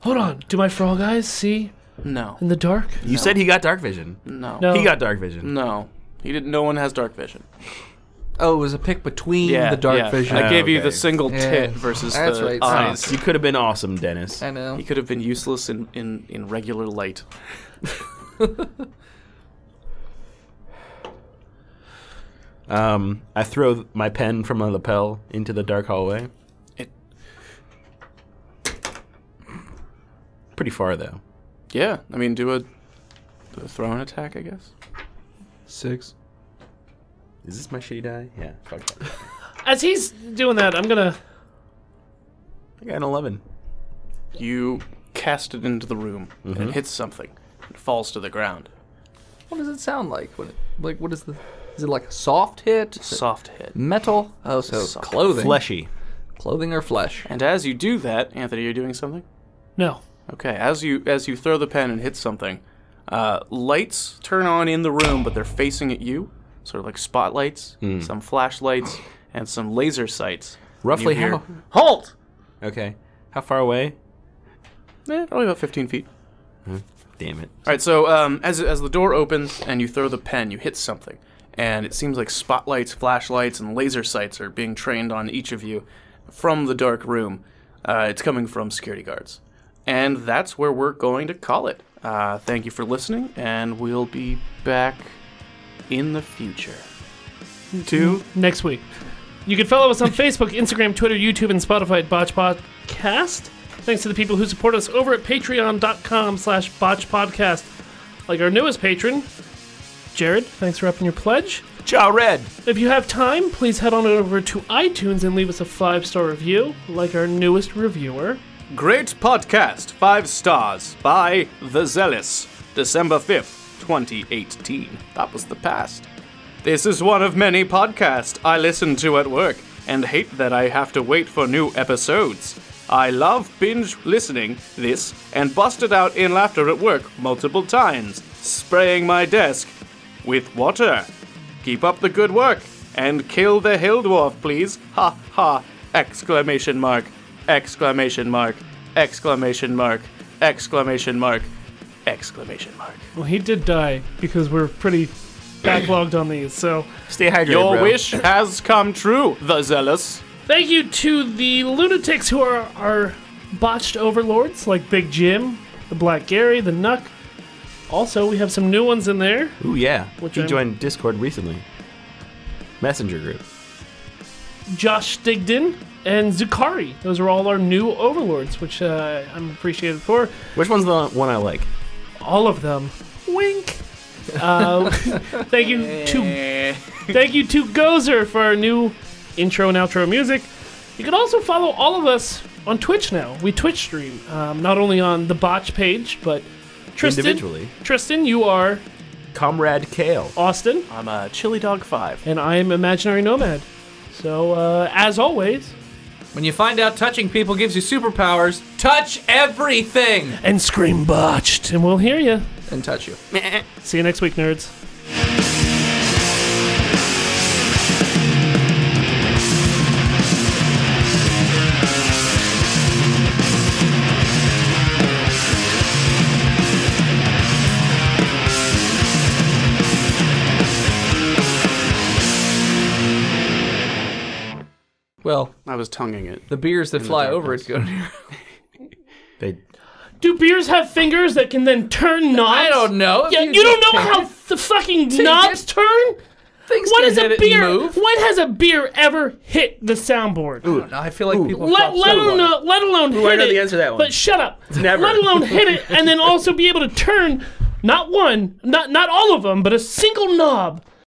Hold on. Do my frog eyes see No, in the dark? You said he got dark vision. no, No. He got dark vision. no. He didn't. No one has dark vision. Oh, it was a pick between Yeah, the dark yeah. vision. I gave you okay. the single Yeah. tit versus That's the right. eyes. You could have been awesome, Dennis. I know. He could have been useless in, in, in regular light. <laughs> <laughs> Um, I throw my pen from my lapel into the dark hallway. It- Pretty far though. Yeah, I mean, do a, do a thrown attack, I guess. Six. Is this my shitty die? Yeah. Fuck that. <laughs> As he's doing that, I'm gonna. I got an eleven. You cast it into the room and Mm-hmm. it hits something. It falls to the ground. What does it sound like? What, like, what is the? Is it like a soft hit? Soft hit. metal? Oh, so Soft. clothing. Fleshy. Clothing or flesh? And as you do that, Anthony, you're doing something. No. Okay, as you as you throw the pen and hit something, uh, lights turn on in the room, but they're facing at you, sort of like spotlights, some flashlights, and some laser sights. Roughly You hear, how? Halt! Okay. How far away? Eh, probably about 15 feet. Damn it. All right, so um, as as the door opens and you throw the pen, you hit something, and it seems like spotlights, flashlights, and laser sights are being trained on each of you from the dark room. Uh, it's coming from security guards, and that's where we're going to call it. Uh, thank you for listening, and we'll be back in the future. To next week. You can follow us on <laughs> Facebook, Instagram, Twitter, YouTube, and Spotify at Botched Podcast. Thanks to the people who support us over at patreon.com slash botch podcast. Like our newest patron, Jared, thanks for upping your pledge. Ciao, Red. If you have time, please head on over to iTunes and leave us a five-star review, like our newest reviewer. Great podcast, five stars by The Zealous, December 5th, 2018. That was the past. This is one of many podcasts I listen to at work and hate that I have to wait for new episodes. I love binge listening this and busted out in laughter at work multiple times, spraying my desk with water. Keep up the good work and kill the hill dwarf, please. Ha ha! Exclamation mark! Exclamation mark! Exclamation mark! Exclamation mark! Exclamation mark! Well, he did die because we're pretty <clears throat> backlogged on these, so Stay hydrated, Your bro. wish has come true, the zealous. Thank you to the lunatics who are our botched overlords, like Big Jim, the Black Gary, the Nuck. Also, we have some new ones in there. Ooh, yeah. Which he I'm- joined Discord recently. Messenger group. Josh Stigden and Zukari. Those are all our new overlords, which uh, I'm appreciated for. Which one's the one I like? All of them. Wink. Uh, <laughs> thank you to thank you to Gozer for our new intro and outro music. You can also follow all of us on Twitch now. We Twitch stream um, not only on the Botch page, but Tristan. Individually. Tristan, you are Comrade Kale. Austin, I'm a Chili Dog 5. and I am Imaginary Nomad. So uh, as always, When you find out touching people gives you superpowers, touch everything and scream botched, and we'll hear you. and touch you. See you next week, nerds. Well, I was tonguing it. the beers that fly over it darkness. go. <laughs> They Do beers have fingers that can then turn knobs? I don't know. If Yeah, you, don't know how it, the fucking Take knobs it. turn? things When can has hit a it beer? and move. When has a beer ever hit the soundboard? No, I feel like people let, let alone water. Uh, let alone hit I know it. the answer to that one. But shut up. never. Let alone hit it <laughs> and then also be able to turn not one, not not all of them, but a single knob